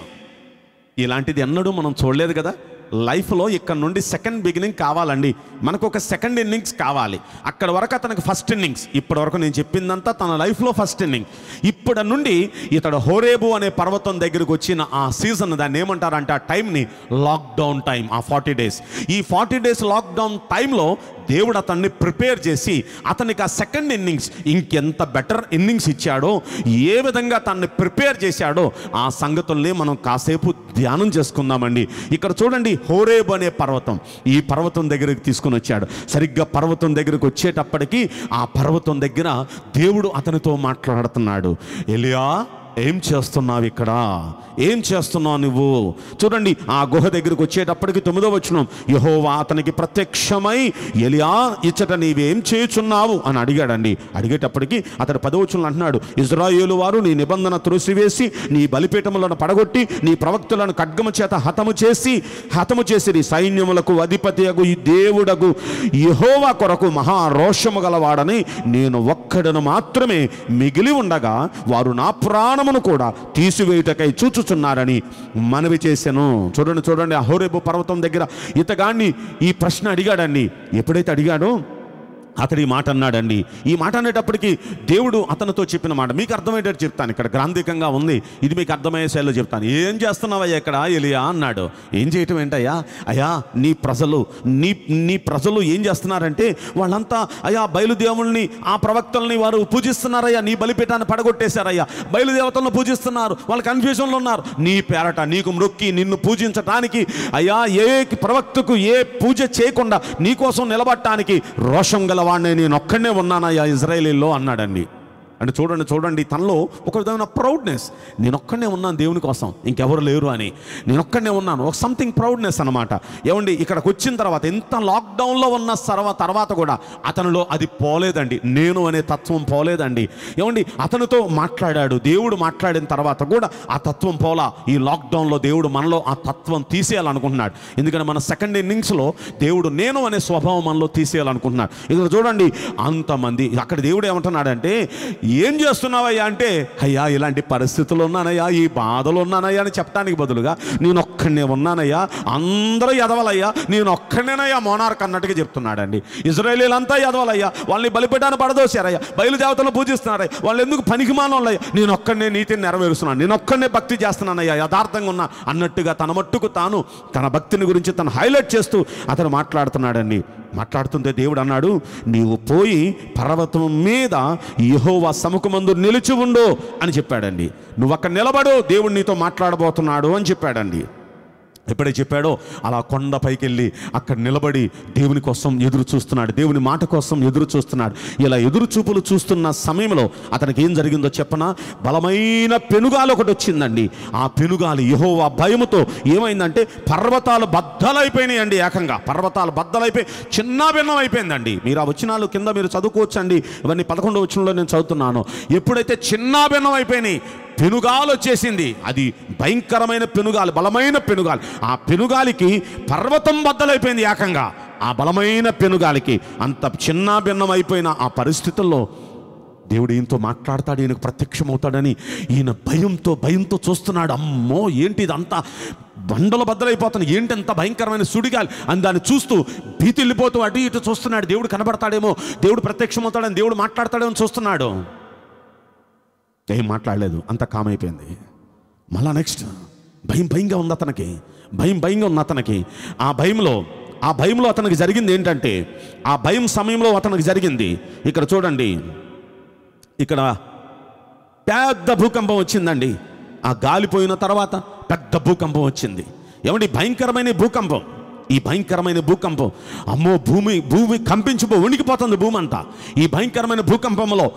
ఇలాంటిది ఎన్నడూ మనం చూడలేదు కదా? లైఫ్లో ఇక్కడ నుండి సెకండ్ బిగినింగ్ కావాలండి. మనకు ఒక సెకండ్ ఇన్నింగ్స్ కావాలి. అక్కడ వరకు అతనికి ఫస్ట్ ఇన్నింగ్స్. ఇప్పటి వరకు నేను చెప్పిందంతా తన లైఫ్లో ఫస్ట్ ఇన్నింగ్. ఇప్పటి నుండి ఇతడు హోరేబు అనే పర్వతం దగ్గరికి వచ్చిన ఆ సీజన్ దాన్ని ఏమంటారంటే? ఆ టైంని లాక్డౌన్ టైం ఆ ఫార్టీ డేస్. ఈ ఫార్టీ డేస్ లాక్డౌన్ టైంలో దేవుడు అతన్ని ప్రిపేర్ చేసి అతనికి ఆ సెకండ్ ఇన్నింగ్స్ ఇంకెంత బెటర్ ఇన్నింగ్స్ ఇచ్చాడో ఏ విధంగా తనని ప్రిపేర్ చేశాడో ఆ సంగతుల్ని మనం కాసేపు ధ్యానం చేసుకుందామండి. ఇక్కడ చూడండి హోరేబ్ అనే పర్వతం ఈ పర్వతం దగ్గరికి తీసుకొని వచ్చాడు. సరిగ్గా పర్వతం దగ్గరకు వచ్చేటప్పటికి ఆ పర్వతం దగ్గర దేవుడు అతనితో మాట్లాడుతున్నాడు. ఎలియా ఏం చేస్తున్నావు ఇక్కడ? ఏం చేస్తున్నావు నువ్వు? చూడండి ఆ గుహ దగ్గరికి వచ్చేటప్పటికి తొమ్మిదో వచ్చిన యహోవా అతనికి ప్రత్యక్షమై ఎలియా ఇచ్చట నీవేం చేయుచున్నావు? అని అడిగాడండి. అడిగేటప్పటికి అతడు పదవచ్చులను అంటున్నాడు ఇజ్రాయేలు వారు నీ నిబంధన త్రోసివేసి నీ బలిపీఠములను పడగొట్టి నీ ప్రవక్తలను ఖడ్గము చేత హతము చేసి హతము చేసి సైన్యములకు అధిపతియగు ఈ దేవుడగు యహోవా కొరకు మహా రోషము గలవాడని నేను ఒక్కడను మాత్రమే మిగిలి ఉండగా వారు నా ప్రాణమును కూడా తీసివేయుటకై చూచుచున్నారని మనవి చేశాను. చూడండి చూడండి అహోరేబు పర్వతం దగ్గర ఇతగాన్ని ఈ ప్రశ్న అడిగాడని ఎప్పుడైతే అడిగాడో అతడు ఈ మాట అన్నాడండి. ఈ మాట అనేటప్పటికి దేవుడు అతనితో చెప్పిన మాట. మీకు అర్థమయ్యేటట్టు చెప్తాను. ఇక్కడ గ్రాంధికంగా ఉంది. ఇది మీకు అర్థమయ్యే శైలిలో చెప్తాను. ఏం చేస్తున్నావయ్యా ఇక్కడ? ఎలియా అన్నాడు. ఏం చేయటం ఏంటయ్యా? అయ్యా నీ ప్రజలు నీ నీ ప్రజలు ఏం చేస్తున్నారంటే వాళ్ళంతా అయ్యా బయలుదేవుల్ని ఆ ప్రవక్తల్ని వారు పూజిస్తున్నారయ్యా. నీ బలిపీఠాన్ని పడగొట్టేశారయ్యా. బయలుదేవతలను పూజిస్తున్నారు. వాళ్ళు కన్ఫ్యూజన్లో ఉన్నారు. నీ పేరట నీకు మృక్కి నిన్ను పూజించటానికి అయ్యా ఏ ప్రవక్తకు ఏ పూజ చేయకుండా నీకోసం నిలబడటానికి రోషం గల గలవాడిని నేను ఒక్కడనే ఉన్నానయ్యా ఇజ్రాయేలీలో అన్నాడండి. అంటే చూడండి చూడండి తనలో ఒక విధమైన ప్రౌడ్నెస్ నేను ఒక్కడనే ఉన్నాను దేవుని కోసం. ఇంకెవరు లేరు అని. నేను ఒక్కడనే ఉన్నాను. ఒక సంథింగ్ ప్రౌడ్నెస్ అనమాట ఏమండి ఇక్కడికి వచ్చిన తర్వాత ఎంత లాక్డౌన్లో ఉన్న సర్వ తర్వాత కూడా అతనిలో అది పోలేదండి. నేను అనే తత్వం పోలేదండి. ఏమండి అతనితో మాట్లాడాడు. దేవుడు మాట్లాడిన తర్వాత కూడా ఆ తత్వం పోలా. ఈ లాక్డౌన్లో దేవుడు మనలో ఆ తత్వం తీసేయాలనుకుంటున్నాడు. ఎందుకంటే మన సెకండ్ ఇన్నింగ్స్లో దేవుడు నేను అనే స్వభావం మనలో తీసేయాలనుకుంటున్నాడు. ఇక్కడ చూడండి అంతమంది అక్కడ దేవుడు ఏమంటున్నాడంటే ఏం చేస్తున్నావయ్యా అంటే అయ్యా ఇలాంటి పరిస్థితులు ఉన్నానయ్యా ఈ బాధలు ఉన్నానయ్యా అని చెప్పడానికి బదులుగా నేను ఒక్కడనే ఉన్నానయ్యా అందరూ ఎదవలయ్యా నేను ఒక్కడనేనయ్యా మోనార్క్ అన్నట్టుగా చెప్తున్నాడండి. ఇజ్రాయేలీలంతా ఎదవలయ్యా వాళ్ళని బలిపెట్టాను పడదోశారయ్యా బయలుదేవతలు పూజిస్తున్నారయ్యా వాళ్ళు ఎందుకు పనికిమానోళ్ళయ్యా నేను ఒక్కడనే నీతిని నెరవేరుస్తున్నాను నేను ఒక్కడనే భక్తి చేస్తున్నానయ్యా యథార్థంగా ఉన్నా అన్నట్టుగా తన మట్టుకు తాను తన భక్తిని గురించి తను హైలైట్ చేస్తూ అతను మాట్లాడుతున్నాడండి. మాట్లాడుతుంటే దేవుడు అన్నాడు నీవు పోయి పర్వతం మీద యహోవా సముఖమందు నిలిచి ఉండు అని చెప్పాడండి. నువ్వు అక్కడ నిలబడు దేవుడు నీతో మాట్లాడబోతున్నాడు అని చెప్పాడండి. ఎప్పుడే చెప్పాడో అలా కొండ పైకి వెళ్ళి అక్కడ నిలబడి దేవుని కోసం ఎదురు చూస్తున్నాడు. దేవుని మాట కోసం ఎదురు చూస్తున్నాడు. ఇలా ఎదురు చూపులు చూస్తున్న సమయంలో అతనికి ఏం జరిగిందో చెప్పన? బలమైన పెనుగాలు ఒకటి వచ్చిందండి. ఆ పెనుగాలు యహో ఆ భయముతో ఏమైందంటే పర్వతాలు బద్దలైపోయినాయండి ఏకంగా. పర్వతాలు బద్దలైపోయి చిన్న భిన్నం అయిపోయిందండి. మీరు ఆ వచనాలు కింద మీరు చదువుకోవచ్చండి. ఇవన్నీ పదకొండు వచనంలో నేను చదువుతున్నాను. ఎప్పుడైతే చిన్న భిన్నం అయిపోయినాయి పెనుగాలు వచ్చేసింది అది భయంకరమైన పెనుగాలు బలమైన పెనుగాలి. ఆ పెనుగాలికి పర్వతం బద్దలైపోయింది ఏకంగా. ఆ బలమైన పెనుగాలికి అంత చిన్న భిన్నం అయిపోయిన ఆ పరిస్థితుల్లో దేవుడు ఈయనతో మాట్లాడతాడు ఈయనకు ప్రత్యక్షమవుతాడని ఈయన భయంతో భయంతో చూస్తున్నాడు. అమ్మో ఏంటి ఇదంతా? బండలు బద్దలైపోతున్నాయి. ఏంటి అంత భయంకరమైన సుడిగాలి? అని దాన్ని చూస్తూ భీతి వెళ్ళిపోతూ అటు ఇటు చూస్తున్నాడు. దేవుడు కనబడతాడేమో దేవుడు ప్రత్యక్షమవుతాడని దేవుడు మాట్లాడతాడేమో చూస్తున్నాడు. ఏం మాట్లాడలేదు. అంత కామ్ అయిపోయింది. మళ్ళా నెక్స్ట్ భయం భయంగా ఉంది అతనికి. భయం భయంగా ఉంది అతనికి. ఆ భయంలో ఆ భయంలో అతనికి జరిగింది ఏంటంటే ఆ భయం సమయంలో అతనికి జరిగింది. ఇక్కడ చూడండి. ఇక్కడ పెద్ద భూకంపం వచ్చిందండి. ఆ గాలిపోయిన తర్వాత పెద్ద భూకంపం వచ్చింది. ఏమండి భయంకరమైన భూకంపం? ఈ భయంకరమైన భూకంపం. అమ్మో భూమి భూమి కంపించిపో వణికిపోతుంది భూమి అంతా ఈ భయంకరమైన భూకంపంలో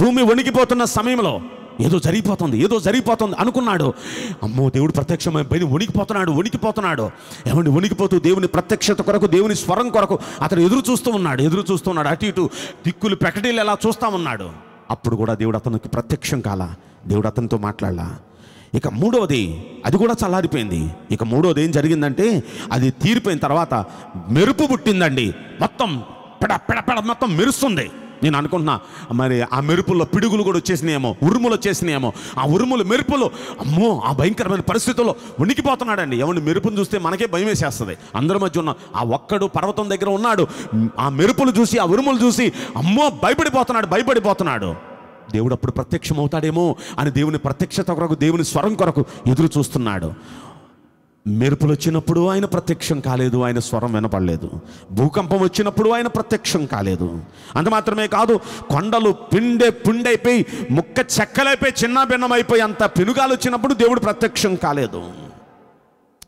భూమి వణికిపోతున్న సమయంలో ఏదో జరిగిపోతుంది ఏదో జరిగిపోతుంది అనుకున్నాడు. అమ్మో దేవుడు ప్రత్యక్షమై పైన వణికిపోతున్నాడు వణికిపోతున్నాడు. ఏమండి వణికిపోతూ దేవుని ప్రత్యక్షత కొరకు దేవుని స్వరం కొరకు అతను ఎదురు చూస్తూ ఉన్నాడు ఎదురు చూస్తున్నాడు అటు ఇటు దిక్కులు పెకటీలు ఎలా చూస్తా ఉన్నాడు. అప్పుడు కూడా దేవుడు అతనికి ప్రత్యక్షం కాల. దేవుడు అతనితో మాట్లాడలా. ఇక మూడవది అది కూడా చల్లారిపోయింది. ఇక మూడవది ఏం జరిగిందంటే అది తీరిపోయిన తర్వాత మెరుపు పుట్టిందండి. మొత్తం పెడ పెడ పెడ మొత్తం మెరుస్తుంది. నేను అనుకుంటున్నా మరి ఆ మెరుపుల్లో పిడుగులు కూడా వచ్చేసినాయేమో ఉరుములు వచ్చేసినాయేమో. ఆ ఉరుములు మెరుపులు అమ్మో ఆ భయంకరమైన పరిస్థితుల్లో ఉనికిపోతున్నాడండి ఎవరిని మెరుపును చూస్తే మనకే భయం వేసేస్తుంది. అందరి మధ్య ఉన్న ఆ ఒక్కడు పర్వతం దగ్గర ఉన్నాడు. ఆ మెరుపులు చూసి ఆ ఉరుములు చూసి అమ్మో భయపడిపోతున్నాడు భయపడిపోతున్నాడు. దేవుడు అప్పుడు ప్రత్యక్షమవుతాడేమో అని దేవుని ప్రత్యక్షత కొరకు దేవుని స్వరం కొరకు ఎదురు చూస్తున్నాడు. మెరుపులు వచ్చినప్పుడు ఆయన ప్రత్యక్షం కాలేదు ఆయన స్వరం వినపడలేదు. భూకంపం వచ్చినప్పుడు ఆయన ప్రత్యక్షం కాలేదు. అంత మాత్రమే కాదు కొండలు పిండే పిండైపోయి ముక్క చెక్కలైపోయి చిన్న భిన్నమైపోయి అంత పెనుగాలు వచ్చినప్పుడు దేవుడు ప్రత్యక్షం కాలేదు.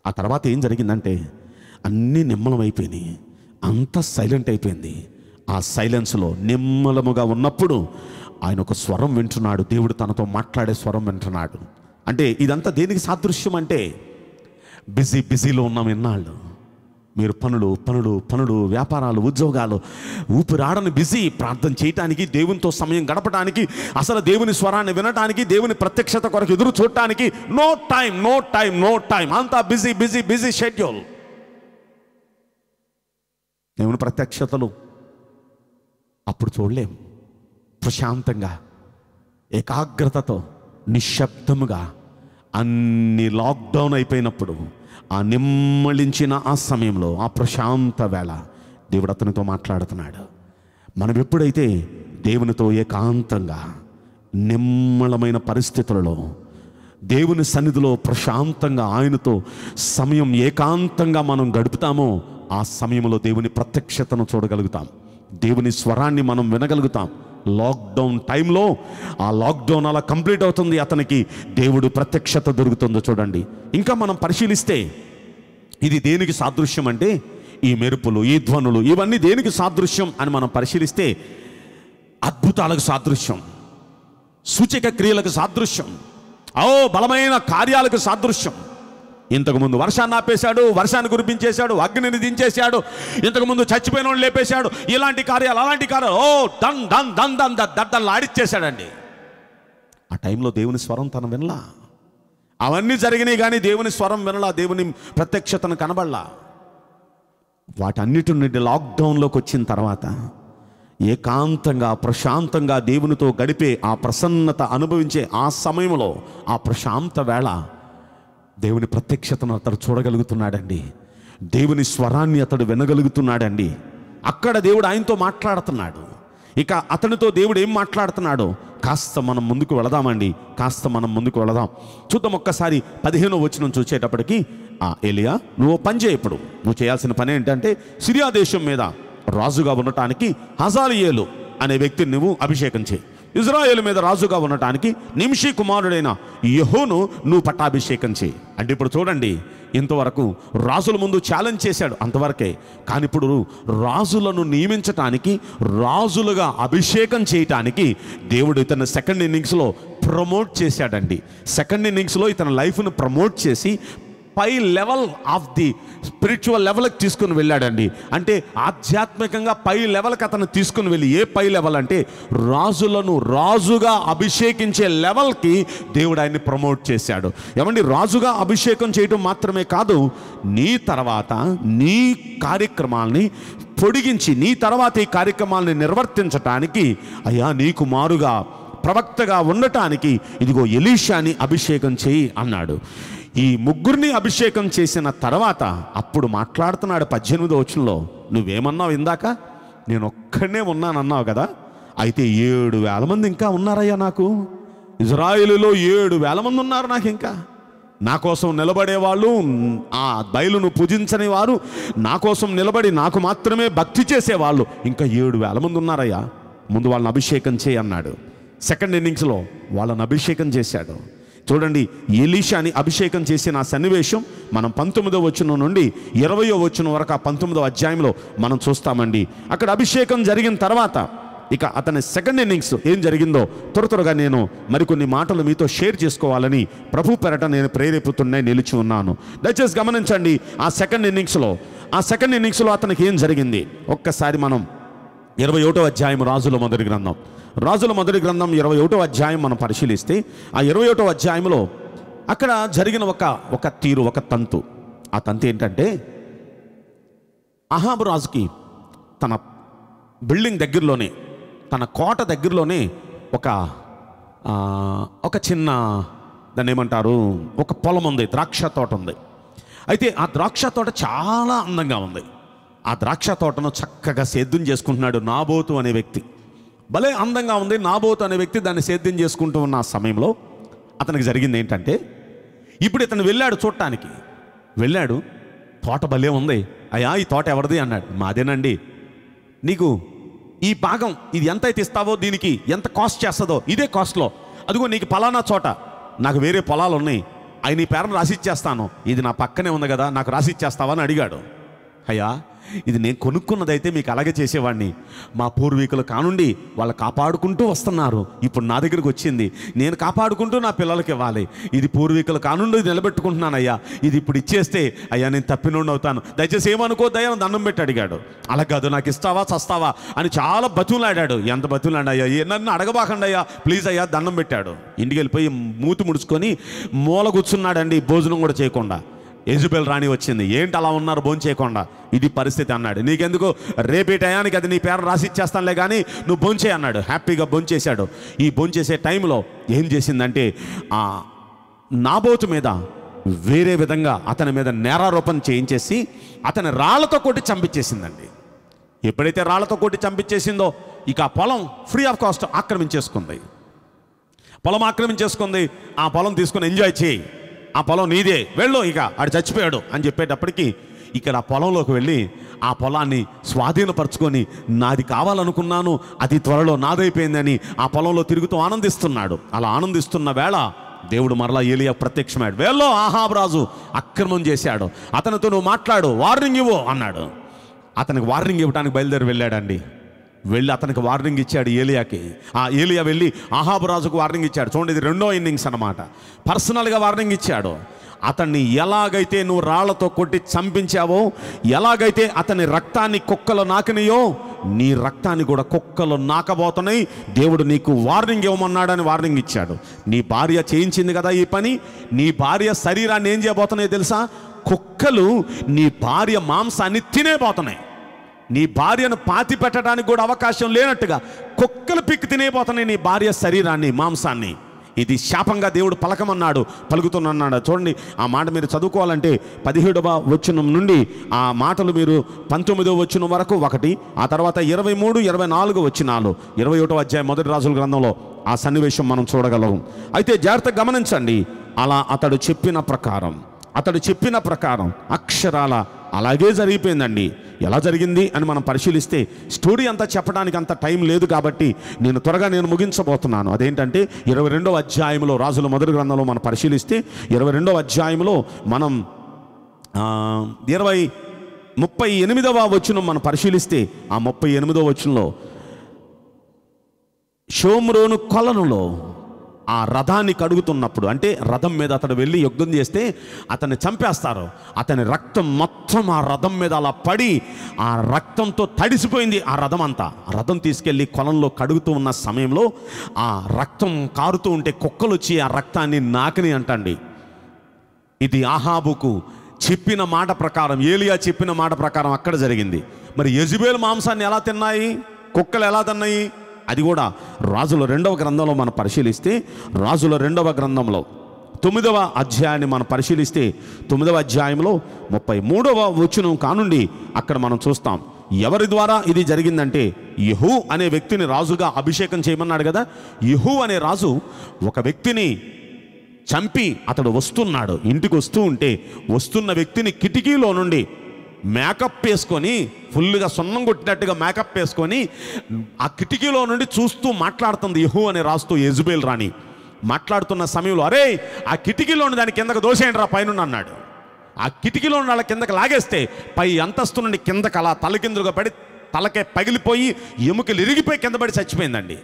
ఆ తర్వాత ఏం జరిగిందంటే అన్నీ నిమ్మలమైపోయినాయి. అంత సైలెంట్ అయిపోయింది. ఆ సైలెన్స్లో నిమ్మలముగా ఉన్నప్పుడు ఆయన ఒక స్వరం వింటున్నాడు. దేవుడు తనతో మాట్లాడే స్వరం వింటున్నాడు. అంటే ఇదంతా దేనికి సాదృశ్యం అంటే బిజీ బిజీలో ఉన్నాం ఎన్నాళ్ళు మీరు పనులు పనులు పనులు వ్యాపారాలు ఉద్యోగాలు ఊపిరాడని బిజీ ప్రార్థన చేయటానికి దేవునితో సమయం గడపడానికి అసలు దేవుని స్వరాన్ని వినటానికి దేవుని ప్రత్యక్షత కొరకు ఎదురు చూడటానికి no time no time no time అంతా బిజీ బిజీ బిజీ షెడ్యూల్ దేవుని ప్రత్యక్షతలు అప్పుడు చూడలేం. ప్రశాంతంగా ఏకాగ్రతతో నిశ్శబ్దముగా అన్ని లాక్డౌన్ అయిపోయినప్పుడు ఆ నిమ్మళించిన ఆ సమయంలో ఆ ప్రశాంత వేళ దేవుడు అతనితో మాట్లాడుతున్నాడు. మనం ఎప్పుడైతే దేవునితో ఏకాంతంగా నిమ్మళమైన పరిస్థితులలో దేవుని సన్నిధిలో ప్రశాంతంగా ఆయనతో సమయం ఏకాంతంగా మనం గడుపుతామో ఆ సమయంలో దేవుని ప్రత్యక్షతను చూడగలుగుతాం. దేవుని స్వరాన్ని మనం వినగలుగుతాం. లాక్డౌన్ టైంలో ఆ లాక్డౌన్ అలా కంప్లీట్ అవుతుంది అతనికి. దేవుడు ప్రత్యక్షత దొరుకుతుందో చూడండి. ఇంకా మనం పరిశీలిస్తే ఇది దేనికి సాదృశ్యం అంటే ఈ మెరుపులు ఈ ధ్వనులు ఇవన్నీ దేనికి సాదృశ్యం అని మనం పరిశీలిస్తే అద్భుతాలకు సాదృశ్యం సూచక క్రియలకు సాదృశ్యం ఓ బలమైన కార్యాలకు సాదృశ్యం. ఇంతకుముందు వర్షాన్ని ఆపేశాడు వర్షాన్ని కురిపించేశాడు అగ్నిని దించేశాడు ఇంతకుముందు చచ్చిపోయిన వాళ్ళు లేపేశాడు. ఇలాంటి కార్యాలు అలాంటి కార్యాలు. ఓ దన్ దన్ దన్ దన్ దద్దల్ని ఆడిచ్చేశాడండి ఆ టైంలో దేవుని స్వరం తన వినలా. అవన్నీ జరిగినాయి కానీ దేవుని స్వరం వినలా దేవుని ప్రత్యక్షతను కనబడలా. వాటన్నిటి నుండి లాక్డౌన్లోకి వచ్చిన తర్వాత ఏకాంతంగా ప్రశాంతంగా దేవునితో గడిపే ఆ ప్రసన్నత అనుభవించే ఆ సమయంలో ఆ ప్రశాంత వేళ దేవుని ప్రత్యక్షతను అతడు చూడగలుగుతున్నాడండి. దేవుని స్వరాన్ని అతడు వినగలుగుతున్నాడండి. అక్కడ దేవుడు ఆయనతో మాట్లాడుతున్నాడు. ఇక అతనితో దేవుడు ఏం మాట్లాడుతున్నాడో కాస్త మనం ముందుకు వెళదామండి. కాస్త మనం ముందుకు వెళదాం. చూద్దాం ఒక్కసారి పదిహేనో వచ్చిన చూసేటప్పటికి ఆ ఎలియా నువ్వు పని చేయప్పుడు నువ్వు చేయాల్సిన పని ఏంటంటే సిరియా దేశం మీద రాజుగా ఉండటానికి హజాలియేలు అనే వ్యక్తిని నువ్వు అభిషేకం చేయి. ఇజ్రాయేల్ మీద రాజుగా ఉండటానికి నిమిషి కుమారుడైన యహోను నువ్వు పట్టాభిషేకం చేయి. అంటే ఇప్పుడు చూడండి ఇంతవరకు రాజుల ముందు ఛాలెంజ్ చేశాడు అంతవరకే. కానీ ఇప్పుడు రాజులను నియమించటానికి రాజులుగా అభిషేకం చేయటానికి దేవుడు ఇతను సెకండ్ ఇన్నింగ్స్లో ప్రమోట్ చేశాడండి. సెకండ్ ఇన్నింగ్స్లో ఇతని లైఫ్ను ప్రమోట్ చేసి పై లెవెల్ ఆఫ్ ది స్పిరిచువల్ లెవెల్కి తీసుకుని వెళ్ళాడండి. అంటే ఆధ్యాత్మికంగా పై లెవెల్కి అతను తీసుకుని వెళ్ళి ఏ పై లెవెల్ అంటే రాజులను రాజుగా అభిషేకించే లెవెల్కి దేవుడు ఆయన్ని ప్రమోట్ చేశాడు. ఏమండి రాజుగా అభిషేకం చేయడం మాత్రమే కాదు నీ తర్వాత నీ కార్యక్రమాల్ని పొడిగించి నీ తర్వాత ఈ కార్యక్రమాల్ని నిర్వర్తించటానికి అయ్యా నీకు మారుగా ప్రవక్తగా ఉండటానికి ఇదిగో ఎలీషాని అభిషేకం చేయి అన్నాడు. ఈ ముగ్గురిని అభిషేకం చేసిన తర్వాత అప్పుడు మాట్లాడుతున్నాడు పద్దెనిమిదో వచనంలో నువ్వేమన్నావు ఇందాక? నేను ఒక్కడనే ఉన్నానన్నావు కదా? అయితే ఏడు వేల మంది ఇంకా ఉన్నారయ్యా నాకు. ఇజ్రాయిలులో ఏడు వేల మంది ఉన్నారు నాకు ఇంకా నా కోసం నిలబడేవాళ్ళు ఆ బయలును పూజించని వారు నా కోసం నిలబడి నాకు మాత్రమే భక్తి చేసేవాళ్ళు ఇంకా ఏడు వేల మంది ఉన్నారయ్యా. ముందు వాళ్ళని అభిషేకం చేయి అన్నాడు. సెకండ్ ఇన్నింగ్స్లో వాళ్ళని అభిషేకం చేశాడు. చూడండి ఎలీషాని అభిషేకం చేసిన ఆ సన్నివేశం మనం పంతొమ్మిదో వచనం నుండి ఇరవయో వచనం వరకు ఆ పంతొమ్మిదో అధ్యాయంలో మనం చూస్తామండి. అక్కడ అభిషేకం జరిగిన తర్వాత ఇక అతని సెకండ్ ఇన్నింగ్స్ ఏం జరిగిందో త్వర త్వరగా నేను మరికొన్ని మాటలు మీతో షేర్ చేసుకోవాలని ప్రభు పెరట నేను ప్రేరేపుతున్నాయి నిలిచి ఉన్నాను. దయచేసి గమనించండి ఆ సెకండ్ ఇన్నింగ్స్లో ఆ సెకండ్ ఇన్నింగ్స్లో అతనికి ఏం జరిగింది? ఒక్కసారి మనం ఇరవై ఒకటో అధ్యాయం రాజుల మొదటి గ్రంథం. రాజుల మొదటి గ్రంథం ఇరవై ఒకటో అధ్యాయం మనం పరిశీలిస్తే ఆ ఇరవై ఒకటో అధ్యాయంలో అక్కడ జరిగిన ఒక ఒక తీరు ఒక తంతు. ఆ తంతు ఏంటంటే అహాబు రాజుకి తన బిల్డింగ్ దగ్గరలోనే తన కోట దగ్గరలోనే ఒక ఒక చిన్న దాన్ని ఏమంటారు ఒక పొలం ఉంది ద్రాక్ష తోట ఉంది. అయితే ఆ ద్రాక్ష తోట చాలా అందంగా ఉంది. ఆ ద్రాక్ష తోటను చక్కగా సేద్యం చేసుకుంటున్నాడు నాబోతు అనే వ్యక్తి. భలే అందంగా ఉంది నాబోత్ అనే వ్యక్తి దాన్ని సేద్యం చేసుకుంటూ ఉన్న ఆ సమయంలో అతనికి జరిగింది ఏంటంటే ఇప్పుడు ఇతను వెళ్ళాడు చూడటానికి. వెళ్ళాడు తోట భలే ఉంది. అయ్యా ఈ తోట ఎవరిది అన్నాడు. మాదేనండి. నీకు ఈ భాగం ఇది ఎంత అయితే ఇస్తావో దీనికి ఎంత కాస్ట్ చేస్తుందో ఇదే కాస్ట్లో అదిగో నీకు పలానా చోట నాకు వేరే పొలాలు ఉన్నాయి. అవి నీ పేరును రాసిచ్చేస్తాను. ఇది నా పక్కనే ఉంది కదా నాకు రాసిచ్చేస్తావా అని అడిగాడు. అయ్యా ఇది నేను కొనుక్కున్నదైతే మీకు అలాగే చేసేవాడిని మా పూర్వీకులు కానుండి వాళ్ళు కాపాడుకుంటూ వస్తున్నారు. ఇప్పుడు నా దగ్గరికి వచ్చింది. నేను కాపాడుకుంటూ నా పిల్లలకి ఇవ్వాలి. ఇది పూర్వీకులు కానుండి నిలబెట్టుకుంటున్నానయ్యా. ఇది ఇప్పుడు ఇచ్చేస్తే అయ్యా నేను తప్పినుండి అవుతాను. దయచేసి ఏమనుకోద్దయ్యా అని దండం పెట్టి అడిగాడు. అలా కాదు నాకు ఇస్తావా చస్తావా? అని చాలా బతులాడాడు ఎంత బతులాడయ్యా ఏ నన్ను అడగబాకండి అయ్యా. ప్లీజ్ అయ్యా దండం పెట్టాడు. ఇంటికి వెళ్ళిపోయి మూతి ముడుచుకొని మూల కూర్చున్నాడండి. భోజనం కూడా చేయకుండా. ఎజుబెల్ రాణి వచ్చింది. ఏంటి అలా ఉన్నారు? భోంచేయకుండా ఇది పరిస్థితి అన్నాడు. నీకెందుకు? రేపే టయానికి అది నీ పేరు రాసి ఇచ్చేస్తానులే కానీ నువ్వు భోంచే అన్నాడు. హ్యాపీగా భోంచేశాడు ఈ భోంచేసే టైంలో ఏం చేసిందంటే ఆ నాబోతు మీద వేరే విధంగా అతని మీద నేరారోపణ చేయించేసి అతని రాళ్ళతో కొట్టి చంపించేసిందండి. ఎప్పుడైతే రాళ్ళతో కొట్టి చంపించేసిందో ఇక ఆ పొలం ఫ్రీ ఆఫ్ కాస్ట్ ఆక్రమించేసుకుంది. పొలం ఆక్రమించేసుకుంది. ఆ పొలం తీసుకుని ఎంజాయ్ చేయి. ఆ పొలం నీదే వెళ్ళు ఇక ఆడు చచ్చిపోయాడు అని చెప్పేటప్పటికి ఇక్కడ ఆ పొలంలోకి వెళ్ళి ఆ పొలాన్ని స్వాధీనపరచుకొని నాది కావాలనుకున్నాను అది త్వరలో నాదైపోయిందని ఆ పొలంలో తిరుగుతూ ఆనందిస్తున్నాడు. అలా ఆనందిస్తున్న వేళ దేవుడు మరలా ఏలియా ప్రత్యక్షమాడు వేళ్ళో ఆహాబ్రాజు అక్రమం చేశాడు. అతనితో నువ్వు మాట్లాడు వార్నింగ్ ఇవ్వు అన్నాడు. అతనికి వార్నింగ్ ఇవ్వడానికి బయలుదేరి వెళ్ళాడండి. వెళ్ళి అతనికి వార్నింగ్ ఇచ్చాడు ఏలియాకి. ఆ ఏలియా వెళ్ళి ఆహాబురాజుకు వార్నింగ్ ఇచ్చాడు. చూడండి ఇది రెండో ఇన్నింగ్స్ అన్నమాట. పర్సనల్గా వార్నింగ్ ఇచ్చాడు. అతన్ని ఎలాగైతే నువ్వు రాళ్ళతో కొట్టి చంపించావో ఎలాగైతే అతని రక్తాన్ని కుక్కలు నాకినాయో నీ రక్తాన్ని కూడా కుక్కలు నాకబోతున్నాయి. దేవుడు నీకు వార్నింగ్ ఇవ్వమన్నాడని వార్నింగ్ ఇచ్చాడు. నీ భార్య చేయించింది కదా ఈ పని? నీ భార్య శరీరాన్ని ఏం చేయబోతున్నాయి తెలుసా? కుక్కలు నీ భార్య మాంసాన్ని తినేబోతున్నాయి. నీ భార్యను పాతి పెట్టడానికి కూడా అవకాశం లేనట్టుగా కుక్కలు పిక్కి తినేపోతున్నాయి నీ భార్య శరీరాన్ని మాంసాన్ని. ఇది శాపంగా దేవుడు పలకమన్నాడు పలుకుతున్నాడు చూడండి ఆ మాట మీరు చదువుకోవాలంటే పదిహేడవ వచనం నుండి ఆ మాటలు మీరు పంతొమ్మిదవ వచనం వరకు ఒకటి ఆ తర్వాత ఇరవై మూడు ఇరవై నాలుగు వచ్చినాలు ఇరవై ఒకటో అధ్యాయం మొదటి రాజుల గ్రంథంలో ఆ సన్నివేశం మనం చూడగలం అయితే జాగ్రత్తగా గమనించండి అలా అతడు చెప్పిన ప్రకారం అతడు చెప్పిన ప్రకారం అక్షరాల అలాగే జరిగిపోయిందండి. ఎలా జరిగింది అని మనం పరిశీలిస్తే స్టోరీ అంతా చెప్పడానికి అంత టైం లేదు కాబట్టి నేను త్వరగా నేను ముగించబోతున్నాను. అదేంటంటే ఇరవై రెండవ అధ్యాయంలో రాజుల మొదటి గ్రంథంలో మనం పరిశీలిస్తే ఇరవై రెండవ అధ్యాయంలో మనం ఇరవై ముప్పై ఎనిమిదవ వచనం మనం పరిశీలిస్తే ఆ ముప్పై ఎనిమిదవ వచనంలో షోమ్రోను కొలనులో ఆ రథాన్ని కడుగుతున్నప్పుడు అంటే రథం మీద అతడు వెళ్ళి యుద్ధం చేస్తే అతన్ని చంపేస్తారు. అతని రక్తం మొత్తం ఆ రథం మీద అలా పడి ఆ రక్తంతో తడిసిపోయింది ఆ రథం అంతా. రథం తీసుకెళ్ళి కొలంలో కడుగుతూ ఉన్న సమయంలో ఆ రక్తం కారుతూ ఉంటే కుక్కలు వచ్చి ఆ రక్తాన్ని నాకని అంటండి. ఇది ఆహాబుకు చెప్పిన మాట ప్రకారం ఏలియా చెప్పిన మాట ప్రకారం అక్కడ జరిగింది. మరి యజుబేలు మాంసాన్ని ఎలా తిన్నాయి? కుక్కలు ఎలా తిన్నాయి? అది కూడా రాజుల రెండవ గ్రంథంలో మనం పరిశీలిస్తే రాజుల రెండవ గ్రంథంలో తొమ్మిదవ అధ్యాయాన్ని మనం పరిశీలిస్తే తొమ్మిదవ అధ్యాయంలో ముప్పై మూడవ వచనం కానుండి అక్కడ మనం చూస్తాం. ఎవరి ద్వారా ఇది జరిగిందంటే యహూ అనే వ్యక్తిని రాజుగా అభిషేకం చేయమన్నాడు కదా? యహూ అనే రాజు ఒక వ్యక్తిని చంపి అతడు వస్తున్నాడు. ఇంటికి వస్తూ ఉంటే వస్తున్న వ్యక్తిని కిటికీలో నుండి మేకప్ వేసుకొని ఫుల్గా సున్నం కొట్టినట్టుగా మేకప్ వేసుకొని ఆ కిటికీలో నుండి చూస్తూ మాట్లాడుతుంది యహు అని రాస్తూ యజుబేల్ రాణి. మాట్లాడుతున్న సమయంలో అరే ఆ కిటికీలో ఉన్న దాని కిందకు దోసేయండి రా పైన అన్నాడు. ఆ కిటికీలో ఉన్న వాళ్ళ కిందకి లాగేస్తే పై అంతస్తు నుండి కిందకి అలా తలకిందులుగా పడి తలకే పగిలిపోయి ఎముకలు ఇరిగిపోయి కింద పడి చచ్చిపోయిందండి.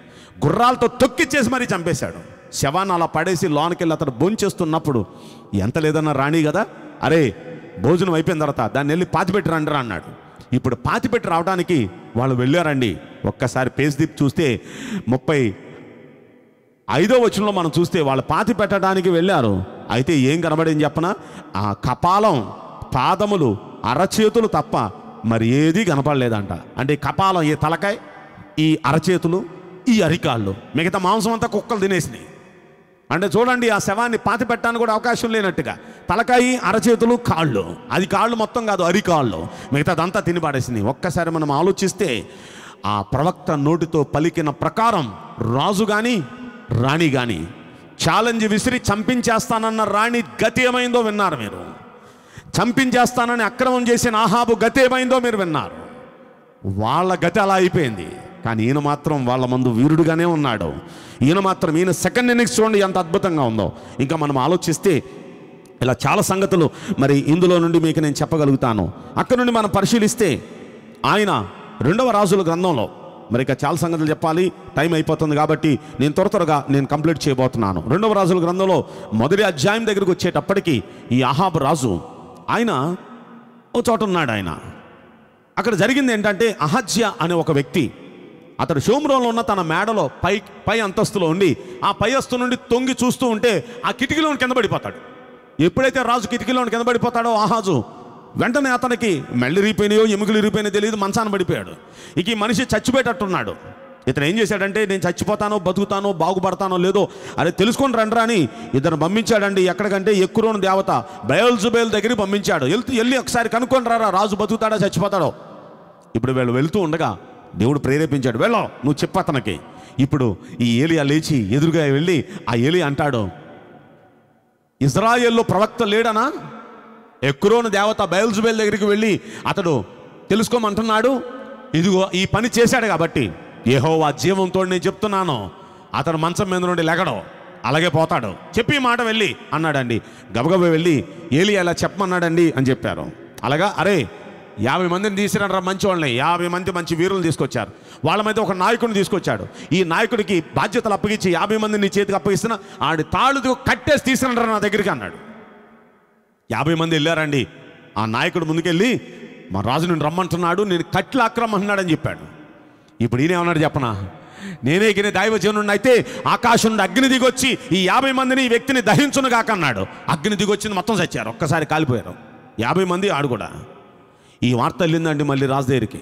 గుర్రాలతో తొక్కిచ్చేసి మరీ చంపేశాడు. శవాన్ని అలా పడేసి లోనకెళ్ళి అతను భోంచేస్తున్నప్పుడు ఎంత లేదన్నా రాణి కదా? అరే భోజనం అయిపోయిన తర్వాత దాన్ని వెళ్ళి పాతిపెట్టి రండిరా అన్నాడు. ఇప్పుడు పాతిపెట్టి రావడానికి వాళ్ళు వెళ్ళారండి. ఒక్కసారి పేస్ దీప్ చూస్తే ముప్పై ఐదో వచనంలో మనం చూస్తే వాళ్ళు పాతి పెట్టడానికి వెళ్ళారు. అయితే ఏం కనబడింది చెప్పన? ఆ కపాలం పాదములు అరచేతులు తప్ప మరి ఏది కనపడలేదంట. అంటే కపాలం ఈ తలకాయ ఈ అరచేతులు ఈ అరికాళ్ళు మిగతా మాంసం అంతా కుక్కలు తినేసినాయి. అంటే చూడండి ఆ శవాన్ని పాతి పెట్టడానికి కూడా అవకాశం లేనట్టుగా. తలకాయి అరచేతులు కాళ్ళు. అది కాళ్ళు మొత్తం కాదు అరికాళ్ళు. మిగతాదంతా తినిపడేసింది ఒక్కసారి మనం ఆలోచిస్తే ఆ ప్రవక్త నోటితో పలికిన ప్రకారం రాజు కానీ రాణి కానీ ఛాలెంజ్ విసిరి చంపించేస్తానన్న రాణి గతి ఏమైందో విన్నారు మీరు. చంపించేస్తానని అక్రమం చేసిన ఆహాబు గతి ఏమైందో మీరు విన్నారు. వాళ్ళ గతి అలా అయిపోయింది. కానీ ఈయన మాత్రం వాళ్ళ మందు వీరుడుగానే ఉన్నాడు. ఈయన మాత్రం ఈయన సెకండ్ ఇన్నింగ్స్ చూడండి ఎంత అద్భుతంగా ఉందో. ఇంకా మనం ఆలోచిస్తే ఇలా చాలా సంగతులు. మరి ఇందులో నుండి మీకు నేను చెప్పగలుగుతాను. అక్కడ నుండి మనం పరిశీలిస్తే ఆయన రెండవ రాజుల గ్రంథంలో మరి ఇక చాలా సంగతులు చెప్పాలి. టైం అయిపోతుంది కాబట్టి నేను త్వర త్వరగా నేను కంప్లీట్ చేయబోతున్నాను. రెండవ రాజుల గ్రంథంలో మొదటి అధ్యాయం దగ్గరికి వచ్చేటప్పటికి ఈ అహాబ్ రాజు ఆయన ఓ చోట ఉన్నాడు ఆయన. అక్కడ జరిగింది ఏంటంటే అహజ్య అనే ఒక వ్యక్తి అతడు షోమ్రోన్లో ఉన్న తన మేడలో పై పై అంతస్తులో ఉండి ఆ పై అంతస్తు నుండి తొంగి చూస్తూ ఉంటే ఆ కిటికీలో కింద పడిపోతాడు. ఎప్పుడైతే రాజు కిటికీలో కింద పడిపోతాడో ఆహాజు వెంటనే అతనికి మెళ్ళు రిపోయినాయో ఎముకలు రిపోయినాయో తెలియదు మంచాన పడిపోయాడు. ఇక ఈ మనిషి చచ్చిపోయేటట్టున్నాడు. ఇతను ఏం చేశాడంటే నేను చచ్చిపోతానో బతుకుతానో బాగుపడతానో లేదో అరే తెలుసుకొని రండ్రా అని ఇతను పంపించాడండి ఎక్కడికంటే ఎక్కురోని దేవత బయల్జుబేల్ దగ్గరికి పంపించాడు. వెళ్తూ వెళ్ళి ఒకసారి కనుక్కొని రారా రాజు బతుకుతాడా చచ్చిపోతాడో. ఇప్పుడు వీళ్ళు వెళ్తూ ఉండగా దేవుడు ప్రేరేపించాడు. వెళ్ళో నువ్వు చెప్పు అతనికి. ఇప్పుడు ఈ ఏలియా లేచి ఎదురుగా వెళ్ళి ఆ ఏలియా అంటాడు ఇజ్రాయెల్లో ప్రవక్త లేడనా? ఎక్కురోని దేవత బయల్జుబేల్ దగ్గరికి వెళ్ళి అతడు తెలుసుకోమంటున్నాడు ఇదిగో ఈ పని చేశాడు కాబట్టి ఏహోవా జీవంతో నేను చెప్తున్నాను. అతడు మంచం మీద నుండి లెగడం అలాగే పోతాడు. చెప్పి మాట వెళ్ళి అన్నాడండి. గబగబ వెళ్ళి ఏలి అలా చెప్పమన్నాడండి అని చెప్పారు. అలాగా? అరే యాభై మందిని తీసుకురండి మంచి వాళ్ళని యాభై మంది మంచి వీరులను తీసుకొచ్చారు. వాళ్ళ మీద ఒక నాయకుడిని తీసుకొచ్చాడు. ఈ నాయకుడికి బాధ్యతలు అప్పగించి యాభై మందిని నీ చేతికి అప్పగిస్తున్నా ఆడి తాళుతో కట్టేసి తీసుకురండి నా దగ్గరికి అన్నాడు. యాభై మంది వెళ్ళారండి. ఆ నాయకుడు ముందుకెళ్ళి మా రాజు నేను రమ్మంటున్నాడు నేను కట్ల అక్రమంటున్నాడని చెప్పాడు. ఇప్పుడు ఈయనేమన్నాడు చెప్పనా? నేనే గిని దైవజనుడిని అయితే ఆకాశం నుండి అగ్ని దిగొచ్చి ఈ యాభై మందిని ఈ వ్యక్తిని దహించును కాకన్నాడు అగ్ని దిగొచ్చింది మొత్తం చచ్చారు. ఒక్కసారి కాలిపోయారు. యాభై మంది ఆడు కూడా. ఈ వార్త వెళ్ళిందండి మళ్ళీ రాజదేరికి.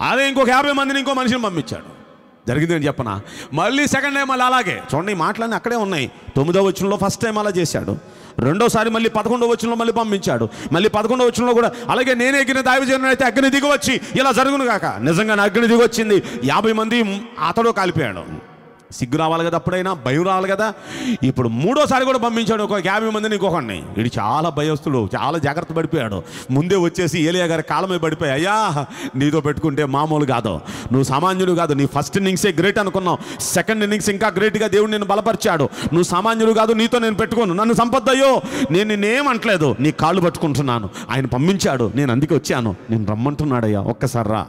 అదే ఇంకొక యాభై మందిని ఇంకో మనిషిని పంపించాడు. జరిగిందని చెప్పనా? మళ్ళీ సెకండ్ టైం మళ్ళీ అలాగే. చూడండి మాటలన్నీ అక్కడే ఉన్నాయి. తొమ్మిదో వచ్చినలో ఫస్ట్ టైం అలా చేశాడు. రెండోసారి మళ్ళీ పదకొండో వచ్చినలో మళ్ళీ పంపించాడు. మళ్ళీ పదకొండో వచ్చినలో కూడా అలాగే నేనే ఎగిన దావి అయితే అగ్ని దిగవచ్చి ఇలా జరుగును కాక. నిజంగానే అగ్ని దిగొచ్చింది యాభై మంది అతడు కాలిపోయాడు. సిగ్గు రావాలి కదా అప్పుడైనా? భయం రావాలి కదా? ఇప్పుడు మూడోసారి కూడా పంపించాడు ఒక యాభై మందిని ఇంకొకడిని. ఇది చాలా భయస్తుడు చాలా జాగ్రత్త పడిపోయాడు. ముందే వచ్చేసి ఏలియా గారి కాలమే పడిపోయి అయ్యా నీతో పెట్టుకుంటే మామూలు కాదు. నువ్వు సామాన్యుడు కాదు. నీ ఫస్ట్ ఇన్నింగ్సే గ్రేట్ అనుకున్నావు. సెకండ్ ఇన్నింగ్స్ ఇంకా గ్రేట్గా దేవుడు నేను బలపరిచాడు. నువ్వు సామాన్యుడు కాదు నీతో నేను పెట్టుకోను. నన్ను సంపద్దయ్యో. నేను నిన్నేమంటలేదు నీ కాళ్ళు పట్టుకుంటున్నాను. ఆయన పంపించాడు. నేను అందుకే వచ్చాను. నేను రమ్మంటున్నాడయ్యా ఒక్కసారి రా.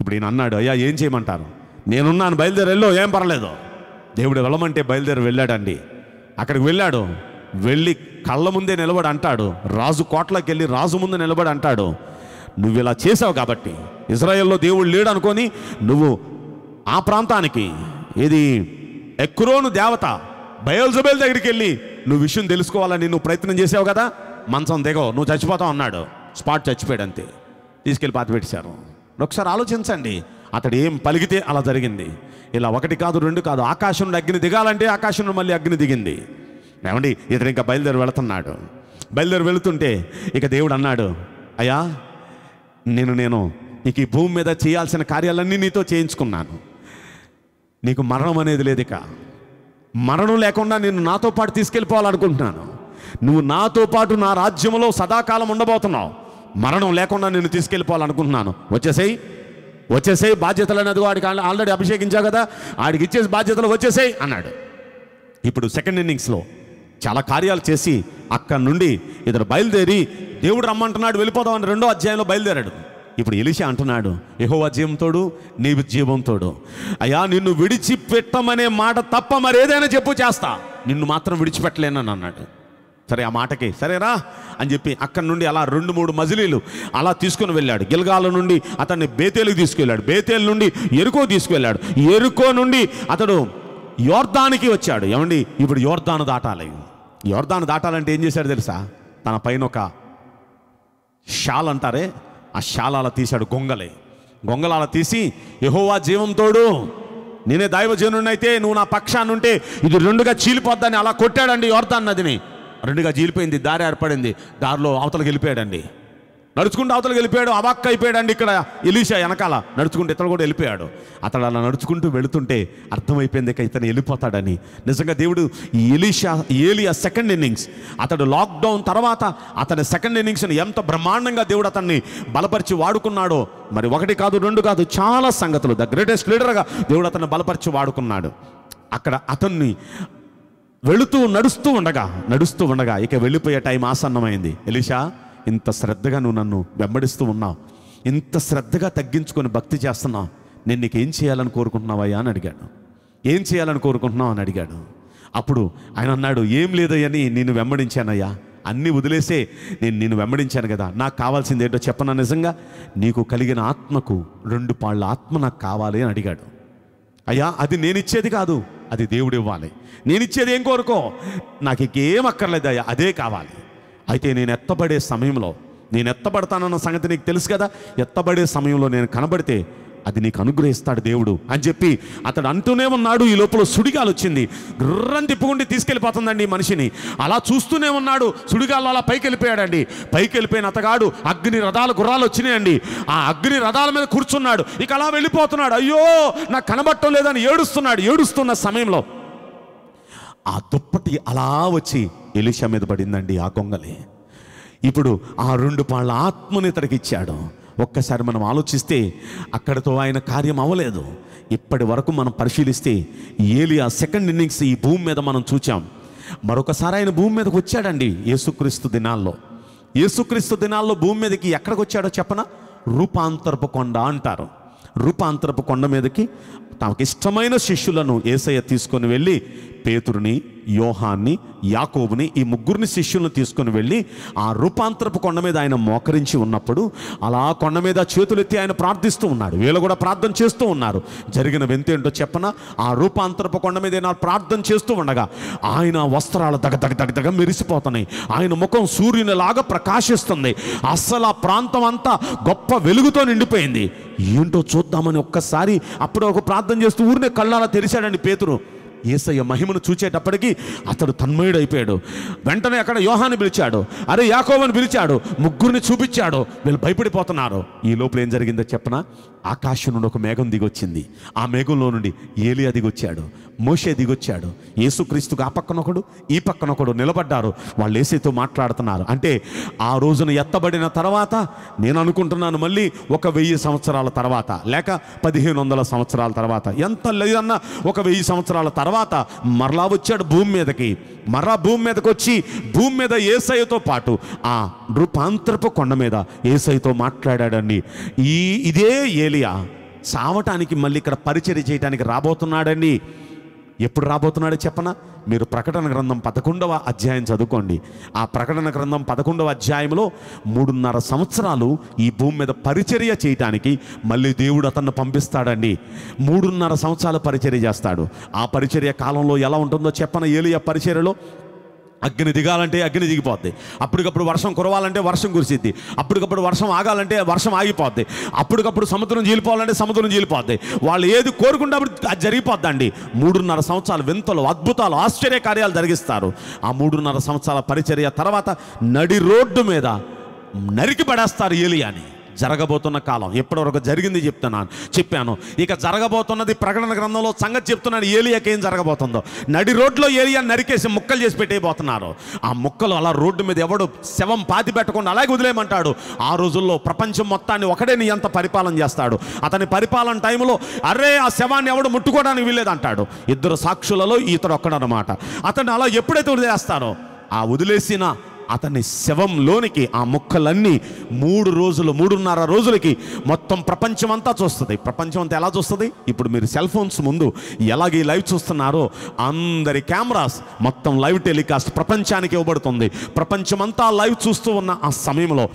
ఇప్పుడు ఈయన అన్నాడు అయ్యా ఏం చేయమంటారు? నేనున్నాను బయలుదేరి వెళ్ళు ఏం పర్లేదు. దేవుడు వెళ్ళమంటే బయలుదేరి వెళ్ళాడండి. అక్కడికి వెళ్ళాడు. వెళ్ళి కళ్ళ ముందే నిలబడి అంటాడు. రాజు కోట్లోకి వెళ్ళి రాజు ముందు నిలబడి అంటాడు. నువ్వు ఇలా చేసావు కాబట్టి. ఇజ్రాయెల్లో దేవుడు లేడు అనుకొని నువ్వు ఆ ప్రాంతానికి ఇది ఎక్రోను దేవత బయల్జబేల్ దగ్గరికి వెళ్ళి నువ్వు విషయం తెలుసుకోవాలని నువ్వు ప్రయత్నం చేసావు కదా? మంచం దిగవు నువ్వు చచ్చిపోతావు అన్నాడు. స్పాట్ చచ్చిపోయాడు అంతే. తీసుకెళ్ళి పాత పెట్టేశారు ఒకసారి ఆలోచించండి. అతడు ఏం పలికితే అలా జరిగింది. ఇలా ఒకటి కాదు రెండు కాదు ఆకాశం నుండి అగ్ని దిగాలంటే ఆకాశం నుండి మళ్ళీ అగ్ని దిగింది. ఏమండి ఇతను ఇంకా బయలుదేరి వెళుతున్నాడు. బయలుదేరి వెళుతుంటే ఇక దేవుడు అన్నాడు అయ్యా నేను నేను నీకు ఈ భూమి మీద చేయాల్సిన కార్యాలన్నీ నీతో చేయించుకున్నాను. నీకు మరణం అనేది లేదు ఇక. మరణం లేకుండా నేను నాతో పాటు తీసుకెళ్ళిపోవాలనుకుంటున్నాను. నువ్వు నాతో పాటు నా రాజ్యంలో సదాకాలం ఉండబోతున్నావు. మరణం లేకుండా నేను తీసుకెళ్ళిపోవాలనుకుంటున్నాను. వచ్చేసేయి. వచ్చేసేయి బాధ్యతలు అనేది వాడికి ఆల్రెడీ అభిషేకించావు కదా ఆడికి ఇచ్చేసి బాధ్యతలు వచ్చేసేయి అన్నాడు. ఇప్పుడు సెకండ్ ఇన్నింగ్స్లో చాలా కార్యాలు చేసి అక్కడి నుండి ఇతడు బయలుదేరి దేవుడు రమ్మంటున్నాడు వెళ్ళిపోదామని రెండో అధ్యాయంలో బయలుదేరాడు. ఇప్పుడు ఎలిషా అంటున్నాడు యెహోవా జీవంతోడు నీ జీవంతోడు అయ్యా నిన్ను విడిచిపెట్టమనే మాట తప్ప మరేదైనా చెప్పు చేస్తా. నిన్ను మాత్రం విడిచిపెట్టలేనని అన్నాడు. సరే ఆ మాటకి. సరేరా అని చెప్పి అక్కడి నుండి అలా రెండు మూడు మజిలీలు అలా తీసుకుని వెళ్ళాడు. గిల్గాల నుండి అతన్ని బేతేలుకి తీసుకెళ్ళాడు బేతేలు నుండి ఎరుకో తీసుకువెళ్ళాడు. ఎరుకో నుండి అతడు యోర్దానికి వచ్చాడు. ఏమండి? ఇప్పుడు యోర్ధాను దాటాలి. యోర్ధాను దాటాలంటే ఏం చేశాడు తెలుసా? తన పైన ఒక షాల్ అంటారే ఆ షాల్ అలా తీశాడు గొంగలే. గొంగల అలా తీసి యహోవా జీవంతోడు నేనే దైవజనుడినైతే నువ్వు నా పక్షాన్ని ఉంటే ఇది రెండుగా చీలిపోద్దని అలా కొట్టాడండి యోర్ధాన్ నదిని. రెండుగా జీలిపోయింది దారి ఏర్పడింది. దారిలో అవతలకి వెళ్ళిపోయాడండి. నడుచుకుంటూ అవతలకి వెళ్ళిపోయాడు అవాక్ అయిపోయాడండి ఇక్కడ ఎలీషా వెనకాల. నడుచుకుంటూ ఇతడు కూడా వెళ్ళిపోయాడు. అతడు అలా నడుచుకుంటూ వెళుతుంటే అర్థమైపోయింది ఇక ఇతను వెళ్ళిపోతాడని. నిజంగా దేవుడు ఈ ఎలీషా ఏలియా సెకండ్ ఇన్నింగ్స్ అతడు లాక్డౌన్ తర్వాత అతని సెకండ్ ఇన్నింగ్స్ని ఎంత బ్రహ్మాండంగా దేవుడు అతన్ని బలపరిచి వాడుకున్నాడో మరి ఒకటి కాదు రెండు కాదు చాలా సంగతులు. ద గ్రేటెస్ట్ లీడర్గా దేవుడు అతన్ని బలపరిచి వాడుకున్నాడు. అక్కడ అతన్ని వెళుతూ నడుస్తూ ఉండగా నడుస్తూ ఉండగా ఇక వెళ్ళిపోయే టైం ఆసన్నమైంది. ఎలిషా ఇంత శ్రద్ధగా నువ్వు నన్ను వెంబడిస్తూ ఉన్నావు. ఇంత శ్రద్ధగా తగ్గించుకొని భక్తి చేస్తున్నావు. నేను నీకు ఏం చేయాలని కోరుకుంటున్నావయ్యా అని అడిగాడు. ఏం చేయాలని కోరుకుంటున్నావు అని అడిగాడు. అప్పుడు ఆయన అన్నాడు ఏం లేదయ్యని నేను వెంబడించానయ్యా. అన్నీ వదిలేసే నేను నిన్ను వెంబడించాను కదా. నాకు కావాల్సింది ఏంటో చెప్పనా నిజంగా? నీకు కలిగిన ఆత్మకు రెండు పాళ్ళ ఆత్మ నాకు కావాలి అని అడిగాడు. అయ్యా అది నేను ఇచ్చేది కాదు. అది దేవుడు ఇవ్వాలి. నేను ఇచ్చేది ఏం కోరుకో? నాకు ఇంకేం అక్కర్లేదు అయ్యా అదే కావాలి. అయితే నేను ఎత్తబడే సమయంలో నేను ఎత్తబడతానన్న సంగతి నీకు తెలుసు కదా? ఎత్తబడే సమయంలో నేను కనబడితే అది నీకు అనుగ్రహిస్తాడు దేవుడు అని చెప్పి అతడు అంటూనే ఉన్నాడు. ఈ లోపల సుడిగాలు వచ్చింది. గుర్రం తిప్పుకుండి తీసుకెళ్ళిపోతుందండి ఈ మనిషిని. అలా చూస్తూనే ఉన్నాడు. సుడిగాలు అలా పైకి వెళ్ళిపోయాడండి. పైకి వెళ్ళిపోయిన అతగాడు అగ్ని రథాలు గుర్రాలు వచ్చినాయండి. ఆ అగ్ని రథాల మీద కూర్చున్నాడు. ఇక అలా వెళ్ళిపోతున్నాడు. అయ్యో నాకు కనబట్టం లేదని ఏడుస్తున్నాడు. ఏడుస్తున్న సమయంలో ఆ దుప్పటి అలా వచ్చి ఎలిషా మీద పడిందండి ఆ కొంగలి ఇప్పుడు ఆ రెండు పాళ్ళ ఆత్మని ఇతడికి ఇచ్చాడు. ఒక్కసారి మనం ఆలోచిస్తే అక్కడితో ఆయన కార్యం అవ్వలేదు. ఇప్పటి వరకు మనం పరిశీలిస్తే ఏలియా సెకండ్ ఇన్నింగ్స్ ఈ భూమి మీద మనం చూచాం. మరొకసారి ఆయన భూమి మీదకి వచ్చాడండి యేసుక్రీస్తు దినాల్లో. యేసుక్రీస్తు దినాల్లో భూమి మీదకి ఎక్కడికి వచ్చాడో చెప్పన? రూపాంతరపు కొండ అంటారు. రూపాంతరపు కొండ మీదకి తమకి ఇష్టమైన శిష్యులను ఏసయ్య తీసుకొని వెళ్ళి పేతుడిని యోహాన్ని యాకోబుని ఈ ముగ్గురిని శిష్యులను తీసుకొని వెళ్ళి ఆ రూపాంతరపు కొండ మీద ఆయన మోకరించి ఉన్నప్పుడు అలా కొండ మీద చేతులెత్తి ఆయన ప్రార్థిస్తూ ఉన్నాడు. వీళ్ళు కూడా ప్రార్థన చేస్తూ ఉన్నారు. జరిగిన వింతేంటో చెప్పన? ఆ రూపాంతరపు కొండ మీద ఈయన ప్రార్థన చేస్తూ ఉండగా ఆయన వస్త్రాలు దగ దగ దగ దగ మెరిసిపోతున్నాయి. ఆయన ముఖం సూర్యునిలాగా ప్రకాశిస్తుంది. అస్సలు ఆ ప్రాంతం అంతా గొప్ప వెలుగుతో నిండిపోయింది. ఏంటో చూద్దామని ఒక్కసారి అప్పుడు ఒక ప్రార్థన చేస్తూ ఊరినే కళ్ళాలా తెరిచాడండి పేతురు. ఏసయ్య మహిమను చూచేటప్పటికీ అతడు తన్మయుడు అయిపోయాడు వెంటనే అక్కడ యోహాన్ని పిలిచాడు. అరే యాకోవని పిలిచాడు. ముగ్గురిని చూపించాడు. వీళ్ళు భయపడిపోతున్నారు. ఈ లోపల ఏం జరిగిందో చెప్పనా? ఆకాశం నుండి ఒక మేఘం దిగొచ్చింది. ఆ మేఘంలో నుండి ఏలియా దిగొచ్చాడు. మోషే దిగొచ్చాడు. యేసుక్రీస్తుకు ఆ పక్కన ఒకడు ఈ పక్కన ఒకడు నిలబడ్డారు. వాళ్ళు ఏసైతో మాట్లాడుతున్నారు. అంటే ఆ రోజున ఎత్తబడిన తర్వాత నేను అనుకుంటున్నాను మళ్ళీ ఒక వెయ్యి సంవత్సరాల తర్వాత లేక పదిహేను వందల సంవత్సరాల తర్వాత. ఎంత లేదన్నా ఒక వెయ్యి సంవత్సరాల తర్వాత మరలా వచ్చాడు భూమి మీదకి. మరలా భూమి మీదకి వచ్చి భూమి మీద ఏసయ్యతో పాటు ఆ రూపాంతరపు కొండ మీద ఏసయ్యతో మాట్లాడాడండి. ఈ ఇదే ఏలియా సావటానికి మళ్ళీ ఇక్కడ పరిచర్య చేయడానికి రాబోతున్నాడని ఎప్పుడు రాబోతున్నాడో చెప్పనా? మీరు ప్రకటన గ్రంథం పదకొండవ అధ్యాయం చదువుకోండి. ఆ ప్రకటన గ్రంథం పదకొండవ అధ్యాయంలో మూడున్నర సంవత్సరాలు ఈ భూమి మీద పరిచర్య చేయటానికి మళ్ళీ దేవుడు అతన్ని పంపిస్తాడండి. మూడున్నర సంవత్సరాలు పరిచర్య చేస్తాడు. ఆ పరిచర్య కాలంలో ఎలా ఉంటుందో చెప్పన ఏలియా పరిచర్యలో? అగ్ని దిగాలంటే అగ్ని దిగిపోద్ది. అప్పటికప్పుడు వర్షం కురవాలంటే వర్షం కురిసిద్ది. అప్పటికప్పుడు వర్షం ఆగాలంటే వర్షం ఆగిపోద్ది. అప్పటికప్పుడు సముద్రం చీలిపోవాలంటే సముద్రం చీలిపోద్ది వాళ్ళు ఏది కోరుకుంటే అప్పుడు అది జరిగిపోద్దండి. మూడున్నర సంవత్సరాలు వింతలు అద్భుతాలు ఆశ్చర్య కార్యాలు జరిగిస్తారు. ఆ మూడున్నర సంవత్సరాల పరిచర్య తర్వాత నడి రోడ్డు మీద నరికి పడేస్తారు ఏలియాని. జరగబోతున్న కాలం. ఎప్పటివరకు జరిగింది చెప్తున్నాను చెప్పాను. ఇక జరగబోతున్నది ప్రకటన గ్రంథంలో సంగతి చెప్తున్నాను ఏలియాకి ఏం జరగబోతుందో. నడి రోడ్లో ఏలియా నరికేసి ముక్కలు చేసి పెట్టేయబోతున్నారు. ఆ ముక్కలు అలా రోడ్డు మీద ఎవడు శవం పాతి పెట్టకుండా అలాగే వదిలేయమంటాడు. ఆ రోజుల్లో ప్రపంచం మొత్తాన్ని ఒకడే నీ అంత పరిపాలన చేస్తాడు. అతని పరిపాలన టైంలో అరే ఆ శవాన్ని ఎవడు ముట్టుకోవడానికి వీల్లేదంటాడు. ఇద్దరు సాక్షులలో ఇతడు ఒక్కడనమాట అతను అలా ఎప్పుడైతే వదిలేస్తారో ఆ వదిలేసిన అతని శవంలోనికి ఆ ముక్కలన్నీ మూడు రోజులు మూడున్నర రోజులకి మొత్తం ప్రపంచం అంతా చూస్తుంది. ప్రపంచం అంతా ఎలా చూస్తుంది? ఇప్పుడు మీరు సెల్ ఫోన్స్ ముందు ఎలాగ ఈ లైవ్ చూస్తున్నారో అందరి కెమెరాస్ మొత్తం లైవ్ టెలికాస్ట్ ప్రపంచానికి ఇవ్వబడుతుంది. ప్రపంచమంతా లైవ్ చూస్తూ ఉన్న ఆ సమయంలో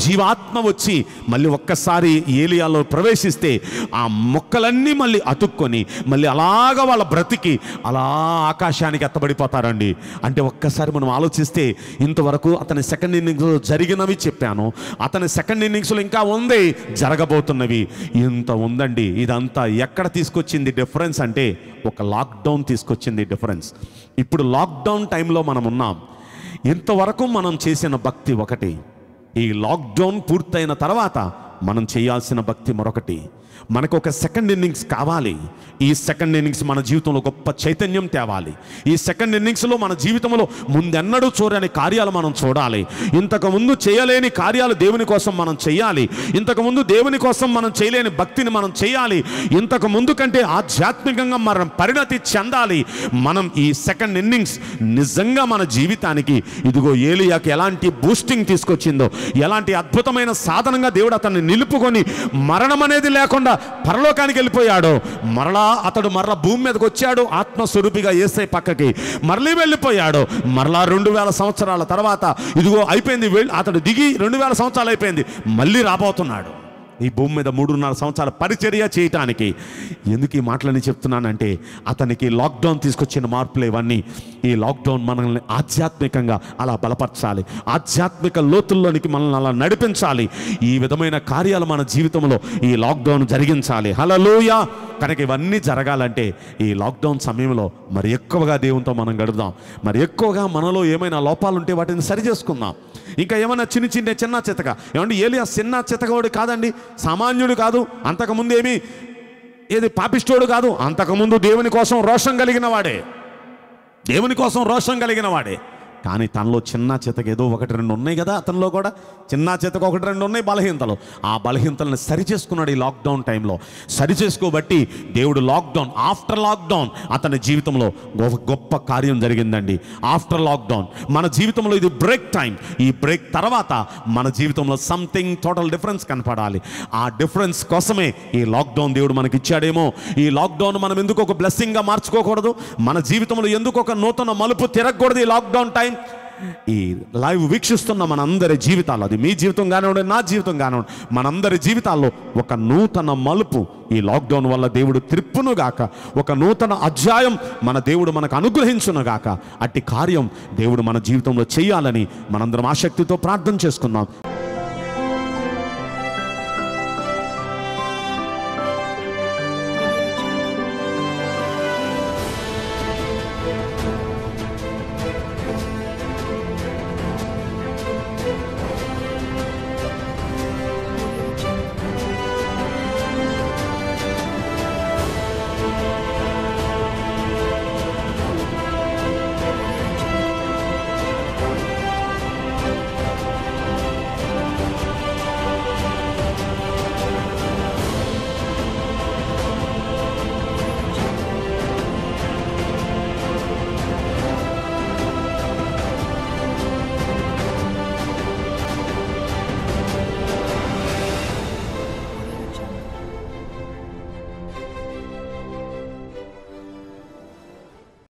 జీవాత్మ వచ్చి మళ్ళీ ఒక్కసారి ఏలియాలో ప్రవేశిస్తే ఆ మొక్కలన్నీ మళ్ళీ అతుక్కొని మళ్ళీ అలాగ వాళ్ళ బ్రతికి అలా ఆకాశానికి ఎత్తబడిపోతారండి. అంటే ఒక్కసారి మనం ఆలోచిస్తే ఇంతవరకు అతని సెకండ్ ఇన్నింగ్స్లో జరిగినవి చెప్పాను. అతని సెకండ్ ఇన్నింగ్స్లో ఇంకా ఉంది జరగబోతున్నవి. ఇంత ఉందండి. ఇదంతా ఎక్కడ తీసుకొచ్చింది డిఫరెన్స్ అంటే ఒక లాక్డౌన్ తీసుకొచ్చింది డిఫరెన్స్. ఇప్పుడు లాక్డౌన్ టైంలో మనం ఉన్నాం. ఇంతవరకు మనం చేసిన భక్తి ఒకటి. ఈ లాక్డౌన్ పూర్తయిన తర్వాత మనం చేయాల్సిన భక్తి మరొకటి. మనకు ఒక సెకండ్ ఇన్నింగ్స్ కావాలి. ఈ సెకండ్ ఇన్నింగ్స్ మన జీవితంలో గొప్ప చైతన్యం తేవాలి. ఈ సెకండ్ ఇన్నింగ్స్లో మన జీవితంలో ముందెన్నడూ చూడని కార్యాలు మనం చూడాలి. ఇంతకుముందు చేయలేని కార్యాలు దేవుని కోసం మనం చేయాలి ఇంతకుముందు దేవుని కోసం మనం చేయలేని భక్తిని మనం చేయాలి ఇంతకు ముందు కంటే ఆధ్యాత్మికంగా మనం పరిణతి చెందాలి. మనం ఈ సెకండ్ ఇన్నింగ్స్ నిజంగా మన జీవితానికి ఇదిగో ఏలియాకి ఎలాంటి బూస్టింగ్ తీసుకొచ్చిందో ఎలాంటి అద్భుతమైన సాధనంగా దేవుడు అతన్ని నిలుపుకొని మరణం అనేది లేకుండా పరలోకానికి వెళ్ళిపోయాడు. మరలా అతడు మరలా భూమి మీదకి వచ్చాడు ఆత్మస్వరూపిగా ఏసై పక్కకి. మరలీ వెళ్ళిపోయాడు. మరలా రెండు వేల సంవత్సరాల తర్వాత ఇదిగో అయిపోయింది వెళ్ళి అతడు దిగి రెండు వేల సంవత్సరాలు అయిపోయింది మళ్ళీ రాబోతున్నాడు. ఈ భూమి మీద మూడున్నర సంవత్సరాల పరిచర్య చేయటానికి. ఎందుకు ఈ మాటలని చెప్తున్నానంటే అతనికి లాక్డౌన్ తీసుకొచ్చిన మార్పులు ఇవన్నీ ఈ లాక్డౌన్ మనల్ని ఆధ్యాత్మికంగా అలా బలపరచాలి. ఆధ్యాత్మిక లోతుల్లోనికి మనల్ని అలా నడిపించాలి. ఈ విధమైన కార్యాలు మన జీవితంలో ఈ లాక్డౌన్ జరిగించాలి. హలలోయ కనుక ఇవన్నీ జరగాలంటే ఈ లాక్డౌన్ సమయంలో మరి ఎక్కువగా దేవునితో మనం గడుపుదాం. మరి ఎక్కువగా మనలో ఏమైనా లోపాలు ఉంటే వాటిని సరి చేసుకుందాం ఇంకా ఏమైనా చిన్న చిన్న చిన్న చితక. ఏమంటే ఏలియా చిన్న చితకవాడు కాదండి. సామాన్యుడు కాదు అంతకుముందు ఏమి ఏది పాపిష్టోడు కాదు అంతకుముందు దేవుని కోసం రోషం కలిగిన వాడే. దేవుని కోసం రోషం కలిగిన వాడే. కానీ తనలో చిన్న చేతకు ఏదో ఒకటి రెండు ఉన్నాయి కదా అతనిలో కూడా. చిన్న చేతకు ఒకటి రెండు ఉన్నాయి బలహీనతలు. ఆ బలహీనతలను సరి చేసుకున్నాడు ఈ లాక్డౌన్ టైంలో. సరి చేసుకోబట్టి దేవుడు లాక్డౌన్ ఆఫ్టర్ లాక్డౌన్ అతని జీవితంలో గొప్ప గొప్ప కార్యం జరిగిందండి. After lockdown. మన జీవితంలో ఇది బ్రేక్ టైం. ఈ బ్రేక్ తర్వాత మన జీవితంలో సంథింగ్ టోటల్ డిఫరెన్స్ కనపడాలి. ఆ డిఫరెన్స్ కోసమే ఈ లాక్డౌన్ దేవుడు మనకి ఇచ్చాడేమో ఈ లాక్డౌన్ మనం ఎందుకు ఒక బ్లెస్సింగ్గా మార్చుకోకూడదు? మన జీవితంలో ఎందుకు ఒక నూతన మలుపు తిరగకూడదు ఈ లాక్డౌన్ టైం? ఈ లైవ్ వీక్షిస్తున్న మనందరి జీవితాల్లో అది మీ జీవితం కానివ్వండి నా జీవితం కానివ్వండి మనందరి జీవితాల్లో ఒక నూతన మలుపు ఈ లాక్డౌన్ వల్ల దేవుడు త్రిప్పునుగాక ఒక నూతన అధ్యాయం మన దేవుడు మనకు అనుగ్రహించునుగాక అట్టి కార్యం దేవుడు మన జీవితంలో చేయాలని మనందరం ఆసక్తితో ప్రార్థన చేసుకుందాం